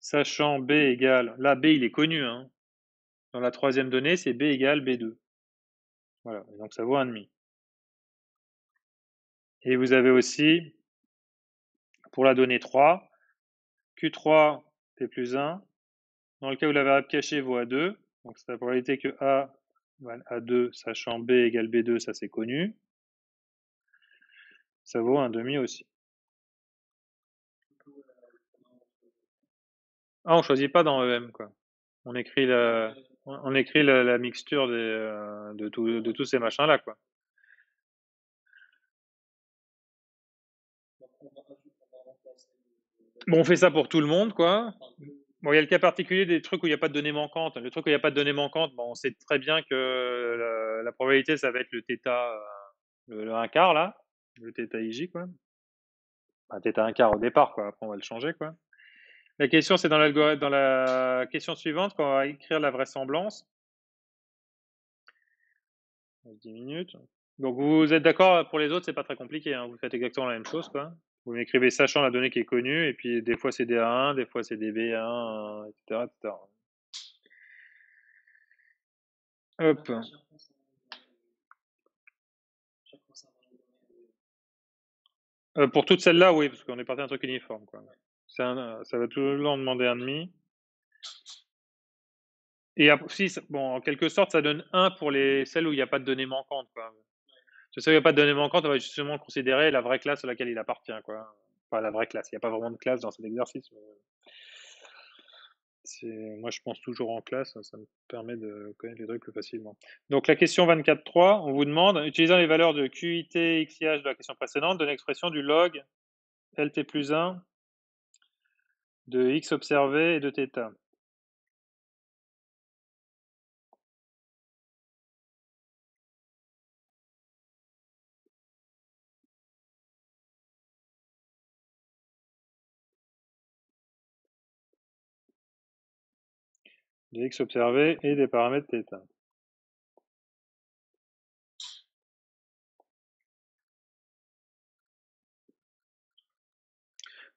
Sachant B égale, là B il est connu, hein. dans la troisième donnée c'est B égale B2. Voilà, donc ça vaut 1,5. Et vous avez aussi, pour la donnée 3, Q3 T plus 1, dans le cas où la variable cachée vaut A2, donc c'est la probabilité que A égale A2, sachant B égale B2, ça c'est connu, ça vaut 1,5 aussi. Ah, on choisit pas dans EM, quoi. On écrit la, on écrit la, mixture des, euh, de, de tous ces machins-là, quoi. Bon, on fait ça pour tout le monde, quoi. Bon, il y a le cas particulier des trucs où il n'y a pas de données manquantes. Le truc où il n'y a pas de données manquantes, bon, on sait très bien que la, probabilité, ça va être le θ, euh, le, 1 quart, là, le θ ij, quoi. Un θ 1 quart au départ, quoi. Après, on va le changer, quoi. La question, c'est dans, la question suivante, quand on va écrire la vraisemblance. 10 minutes. Donc vous êtes d'accord pour les autres, c'est pas très compliqué. Hein. Vous faites exactement la même chose, quoi. Vous m'écrivez sachant la donnée qui est connue, et puis des fois c'est DA1, des fois c'est DB1, etc., etc. Hop. Euh, pour toutes celles-là, oui, parce qu'on est parti d'un truc uniforme. Quoi ça va long demander un demi. Et si, bon, en quelque sorte, ça donne 1 pour les, celles où il n'y a pas de données manquantes. Quoi. Celles où il n'y a pas de données manquantes, on va justement considérer la vraie classe à laquelle il appartient. Quoi. Enfin, la vraie classe. Il n'y a pas vraiment de classe dans cet exercice. Moi, je pense toujours en classe. Ça me permet de connaître les trucs plus facilement. Donc, la question 24.3, on vous demande, utilisant les valeurs de QIT, XIH de la question précédente, donne l'expression du log LT plus 1 de x observé et de θ. de x observé et des paramètres θ.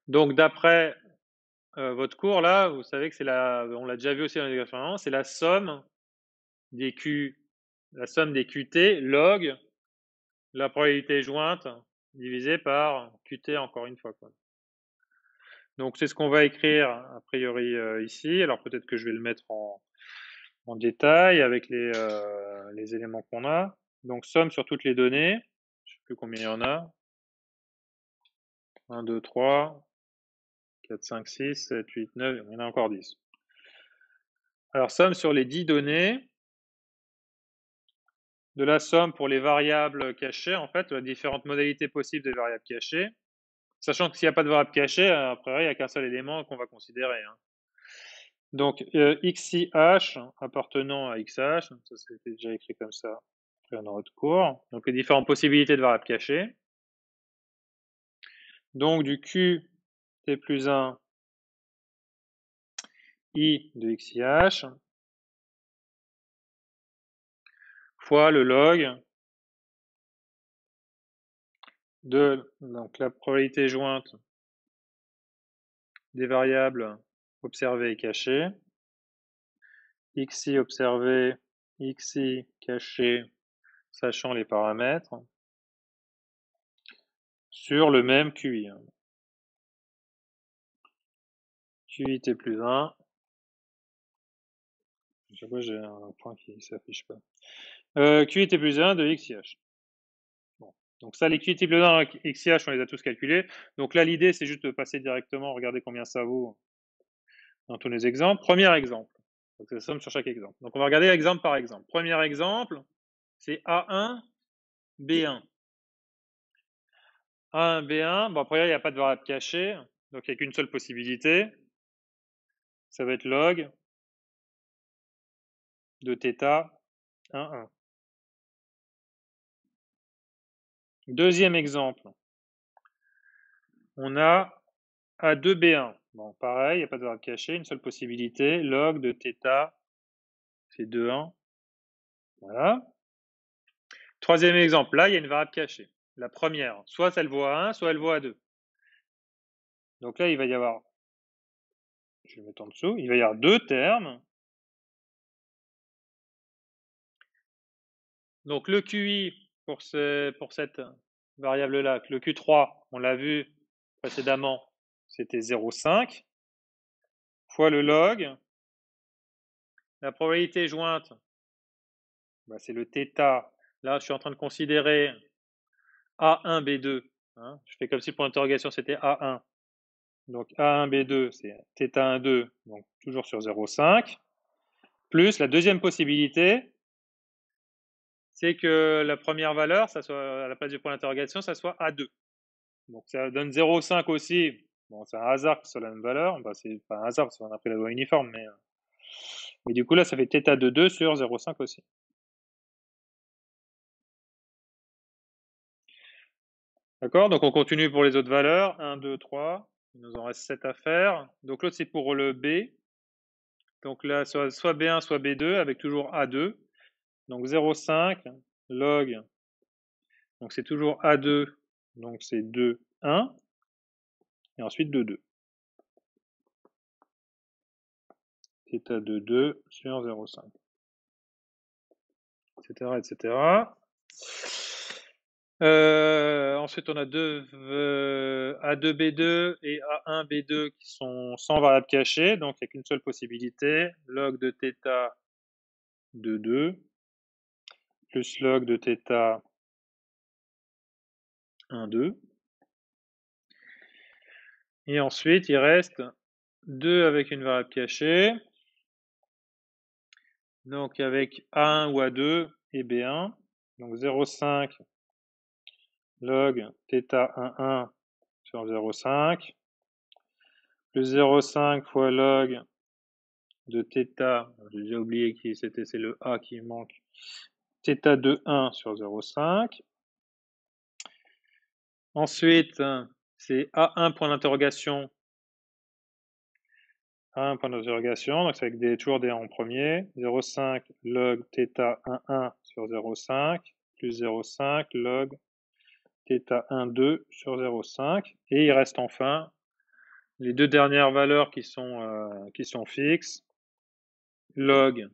Donc d'après euh, votre cours là, vous savez que c'est la, on l'a déjà vu aussi dans c'est la somme des Q, la somme des QT log la probabilité jointe divisée par QT encore une fois. Donc c'est ce qu'on va écrire a priori euh, ici. Alors peut-être que je vais le mettre en, détail avec les, euh, les éléments qu'on a. Donc somme sur toutes les données. Je ne sais plus combien il y en a. 1, 2, 3, 4, 5, 6, 7, 8, 9, il y en a encore 10. Alors, somme sur les 10 données de la somme pour les variables cachées, en fait, les différentes modalités possibles des variables cachées, sachant que s'il n'y a pas de variable cachée, après, il n'y a qu'un seul élément qu'on va considérer. Hein. Donc, euh, xih appartenant à xh, ça c'était déjà écrit comme ça dans notre cours. Donc, les différentes possibilités de variables cachées. Donc, du q plus 1 i de xih fois le log de donc la probabilité jointe des variables observées et cachées, xi observé, xi caché, sachant les paramètres, sur le même QI. QI t plus 1. Je vois j'ai un point qui ne s'affiche pas. Euh, QI t plus 1 de XIH. Donc ça, les QI t plus 1 XIH, on les a tous calculés. Donc là, l'idée, c'est juste de passer directement, regarder combien ça vaut dans tous les exemples. Premier exemple. Donc somme sur chaque exemple. Donc on va regarder exemple par exemple. Premier exemple, c'est A1, B1. A1, B1. Bon, après, il n'y a pas de variable cachée. Donc il n'y a qu'une seule possibilité. Ça va être log de θ 1, 1. Deuxième exemple. On a A2B1. Bon, pareil, il n'y a pas de variable cachée, une seule possibilité. Log de θ, c'est 2, 1. Voilà. Troisième exemple, là, il y a une variable cachée. La première, soit elle à 1, soit elle à 2. Donc là, il va y avoir, je vais mettre en dessous, il va y avoir deux termes. Donc le QI pour, pour cette variable-là, le Q3, on l'a vu précédemment, c'était 0,5 fois le log. La probabilité jointe, bah, c'est le θ. Là, je suis en train de considérer A1, B2. Hein. Je fais comme si pour l'interrogation, c'était A1. Donc A1, B2, c'est θ1, 2, donc toujours sur 0,5. Plus la deuxième possibilité, c'est que la première valeur, ça soit à la place du point d'interrogation, ça soit A2. Donc ça donne 0,5 aussi. Bon, c'est un hasard que ce soit la même valeur. Bah, c'est pas un hasard parce qu'on a pris la loi uniforme, mais, euh, du coup là, ça fait θ de 2 sur 0,5 aussi. D'accord? Donc on continue pour les autres valeurs. 1, 2, 3. Il nous en reste 7 à faire. Donc l'autre, c'est pour le B. Donc là, soit, soit B1, soit B2, avec toujours A2. Donc 0,5 log. Donc c'est toujours A2. Donc c'est 2, 1. Et ensuite 2, 2. Θ de 2 sur 0,5. Etc. etc. Euh, ensuite, on a deux, euh, A2B2 et A1B2 qui sont sans variable cachée, donc il n'y a qu'une seule possibilité, log de θ de 2 plus log de θ 1, 2. Et ensuite, il reste 2 avec une variable cachée, donc avec A1 ou A2 et B1, donc 0,5 log θ11 sur 0,5 plus 0,5 fois log de θ, j'ai déjà oublié qui c'était, c'est le A qui manque, θ de 1 sur 0,5. Ensuite, c'est A1 point d'interrogation, A1 point d'interrogation, donc c'est avec des, toujours des en premier, 0,5 log θ11 sur 0,5 plus 0,5 log était à 1,2 sur 0,5. Et il reste enfin les deux dernières valeurs qui sont, euh, fixes, log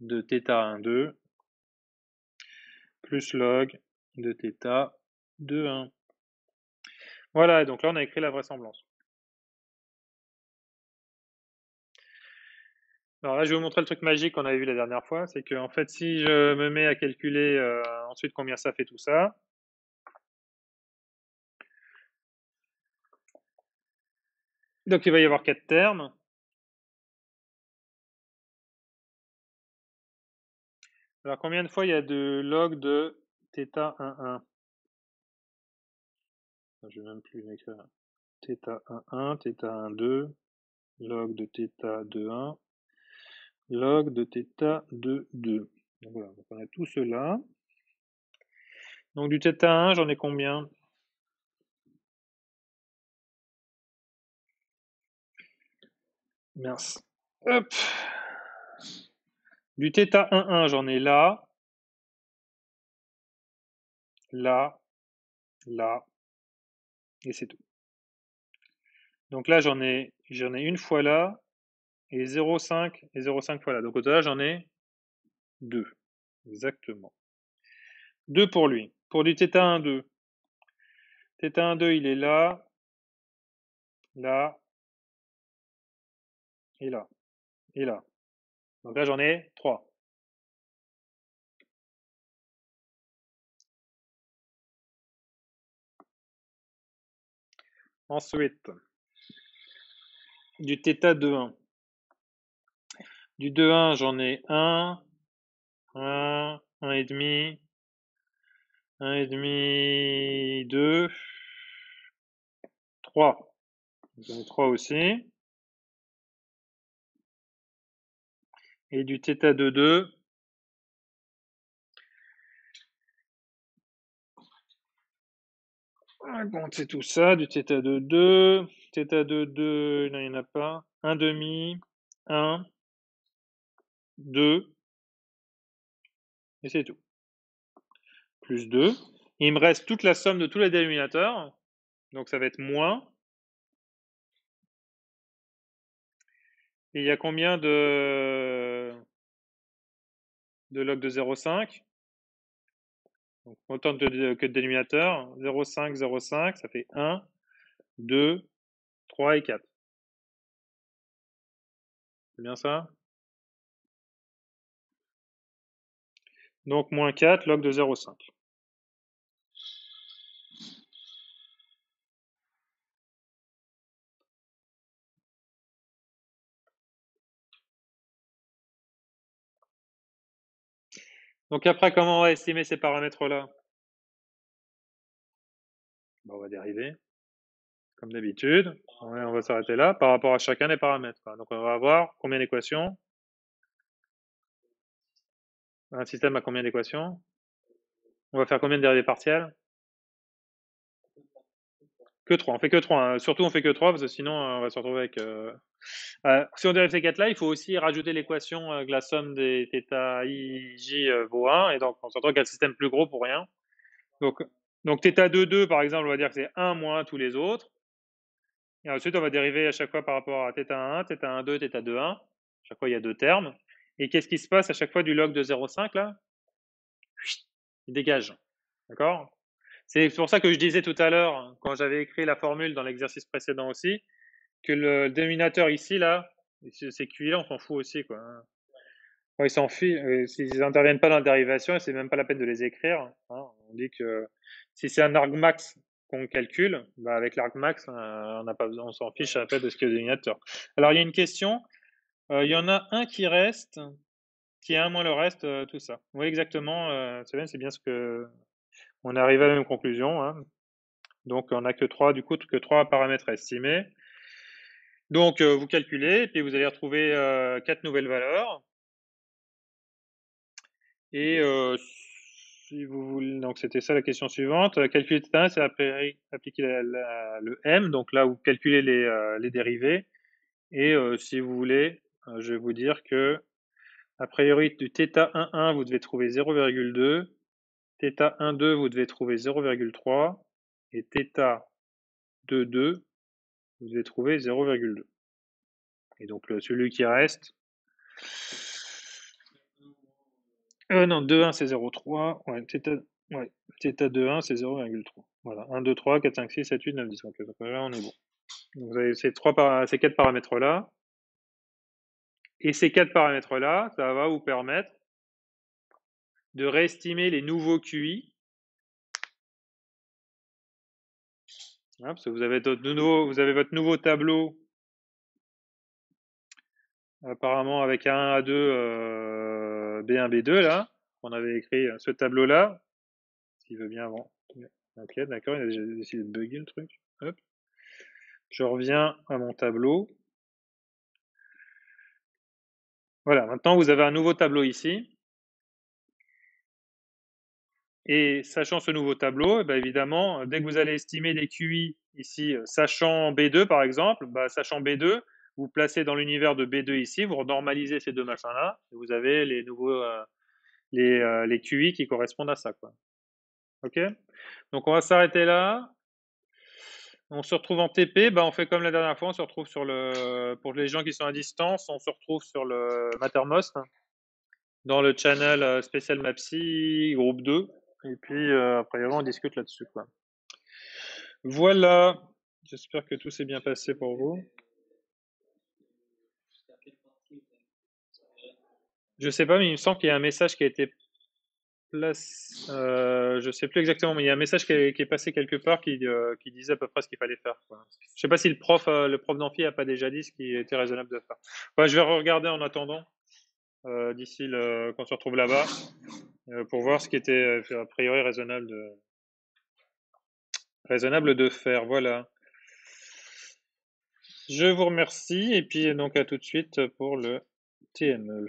de θ 1,2 plus log de θ 2,1. Voilà, donc là on a écrit la vraisemblance. Alors là, je vais vous montrer le truc magique qu'on avait vu la dernière fois. C'est que, en fait, si je me mets à calculer euh, ensuite combien ça fait tout ça, donc il va y avoir quatre termes. Alors, combien de fois il y a de log de θ 1, 1 Je vais même plus l'écrire. θ 1, 1, θ 1, 2, log de θ 2, 1 log de θ de 2. Donc voilà, donc on a tout cela. Donc du θ1, j'en ai combien Mince. Hop. Du θ 1, j'en ai là, là, là, et c'est tout. Donc là, j'en ai, j'en ai une fois là, et 0,5 et 0,5 fois là. Donc au total, j'en ai deux. Exactement. Deux pour lui. Pour du θ 1, 2. θ 1, 2, il est là, là, et là, et là. Donc là, j'en ai trois. Ensuite, du θ 2, 1. Du 2, 1, j'en ai 1, 1, 1 et demi, 1 et demi, 2, 3. J'en ai 3 aussi. Et du θ 2, 2. Bon, c'est tout ça, du θ 2, 2. θ 2, 2, non, il n'y en a pas. 1 demi, 1, 2, et c'est tout. Plus 2. Il me reste toute la somme de tous les dénominateurs. Donc ça va être moins. Et il y a combien de, de log de 0,5 Autant que de dénominateurs. 0,5, 0,5, ça fait 1, 2, 3 et 4. C'est bien ça? Donc moins 4, log de 0,5. Donc après, comment on va estimer ces paramètres-là? On va dériver, comme d'habitude. on va s'arrêter là par rapport à chacun des paramètres. Donc on va avoir combien d'équations Un système a combien d'équations On va faire combien de dérivés partiels Que 3. On fait que 3. Hein. Surtout, on fait que 3 parce que sinon, on va se retrouver avec euh, euh, si on dérive ces quatre-là, il faut aussi rajouter l'équation euh, que la somme des θ i, j euh, vaut 1, et donc on s'entend qu'il y a le système plus gros pour rien. Donc, donc θ 2, 2, par exemple, on va dire que c'est 1 moins tous les autres. Et ensuite, on va dériver à chaque fois par rapport à θ 1, θ 1, 2, θ 2, 1. À chaque fois, il y a deux termes. Et qu'est-ce qui se passe à chaque fois du log de 0,5 là? Il dégage. D'accord? C'est pour ça que je disais tout à l'heure, quand j'avais écrit la formule dans l'exercice précédent aussi, que le dénominateur ici, là, ces QI-là, on s'en fout aussi, quoi. ils s'en fichent. Euh, s'ils n'interviennent pas dans la dérivation, c'est même pas la peine de les écrire. Hein. On dit que si c'est un argmax qu'on calcule, bah avec l'argmax, euh, on s'en fiche à la peine de ce qu'il a dénominateur. Alors, il y a une question. Euh, il y en a un qui reste, qui est un moins le reste, tout ça. Oui, exactement. c'est bien ce que on est arrivé à la même conclusion. Hein. Donc, on n'a que trois, du coup, que trois paramètres estimés. Donc, euh, vous calculez, et puis vous allez retrouver euh, quatre nouvelles valeurs. Et euh, si vous voulez, donc c'était ça la question suivante. Calculer θ, c'est appliquer le m, donc là vous calculez les, les dérivés. Et si vous voulez, je vais vous dire que a priori du θ 1,1 vous devez trouver 0,2, θ 1,2 vous devez trouver 0,3 et θ 2,2 vous devez trouver 0,2. Et donc celui qui reste. Euh, non, 2,1 c'est 0,3. Ouais, θ, ouais, 2,1 c'est 0,3. Voilà, 1, 2, 3, 4, 5, 6, 7, 8, 9, 10. Donc là on est bon. Donc vous avez ces, trois ces quatre paramètres-là. Et ces quatre paramètres-là, ça va vous permettre de réestimer les nouveaux QI parce que vous avez, votre nouveau tableau, apparemment avec un A2, euh, B1, B2, là. On avait écrit ce tableau-là. S'il veut bien avant. Ok, d'accord, il a déjà décidé de bugger le truc. Hop. Je reviens à mon tableau. Voilà, maintenant vous avez un nouveau tableau ici. Et sachant ce nouveau tableau, eh ben, évidemment, dès que vous allez estimer des QI ici, euh, sachant B2 par exemple, bah, sachant B2, vous placez dans l'univers de B2 ici, vous normalisez ces deux machins-là, et vous avez les nouveaux, euh, les, euh, les QI qui correspondent à ça, quoi. Ok? Donc on va s'arrêter là. On se retrouve en TP, bah on fait comme la dernière fois, on se retrouve sur le, pour les gens qui sont à distance, on se retrouve sur le Mattermost, dans le channel euh, spécial MAPSI, groupe 2, et puis euh, après on discute là-dessus, quoi. Voilà, j'espère que tout s'est bien passé pour vous. Je sais pas, mais il me semble qu'il y a un message qui a été placé. Euh, je sais plus exactement, mais il y a un message qui est, passé quelque part qui, euh, qui, disait à peu près ce qu'il fallait faire. Quoi. Je sais pas si le prof, euh, le prof d'amphi a pas déjà dit ce qui était raisonnable de faire. Je vais regarder en attendant euh, d'ici le, quand on se retrouve là-bas pour voir ce qui était a priori raisonnable de raisonnable de faire. Voilà. Je vous remercie et puis donc à tout de suite pour le TME.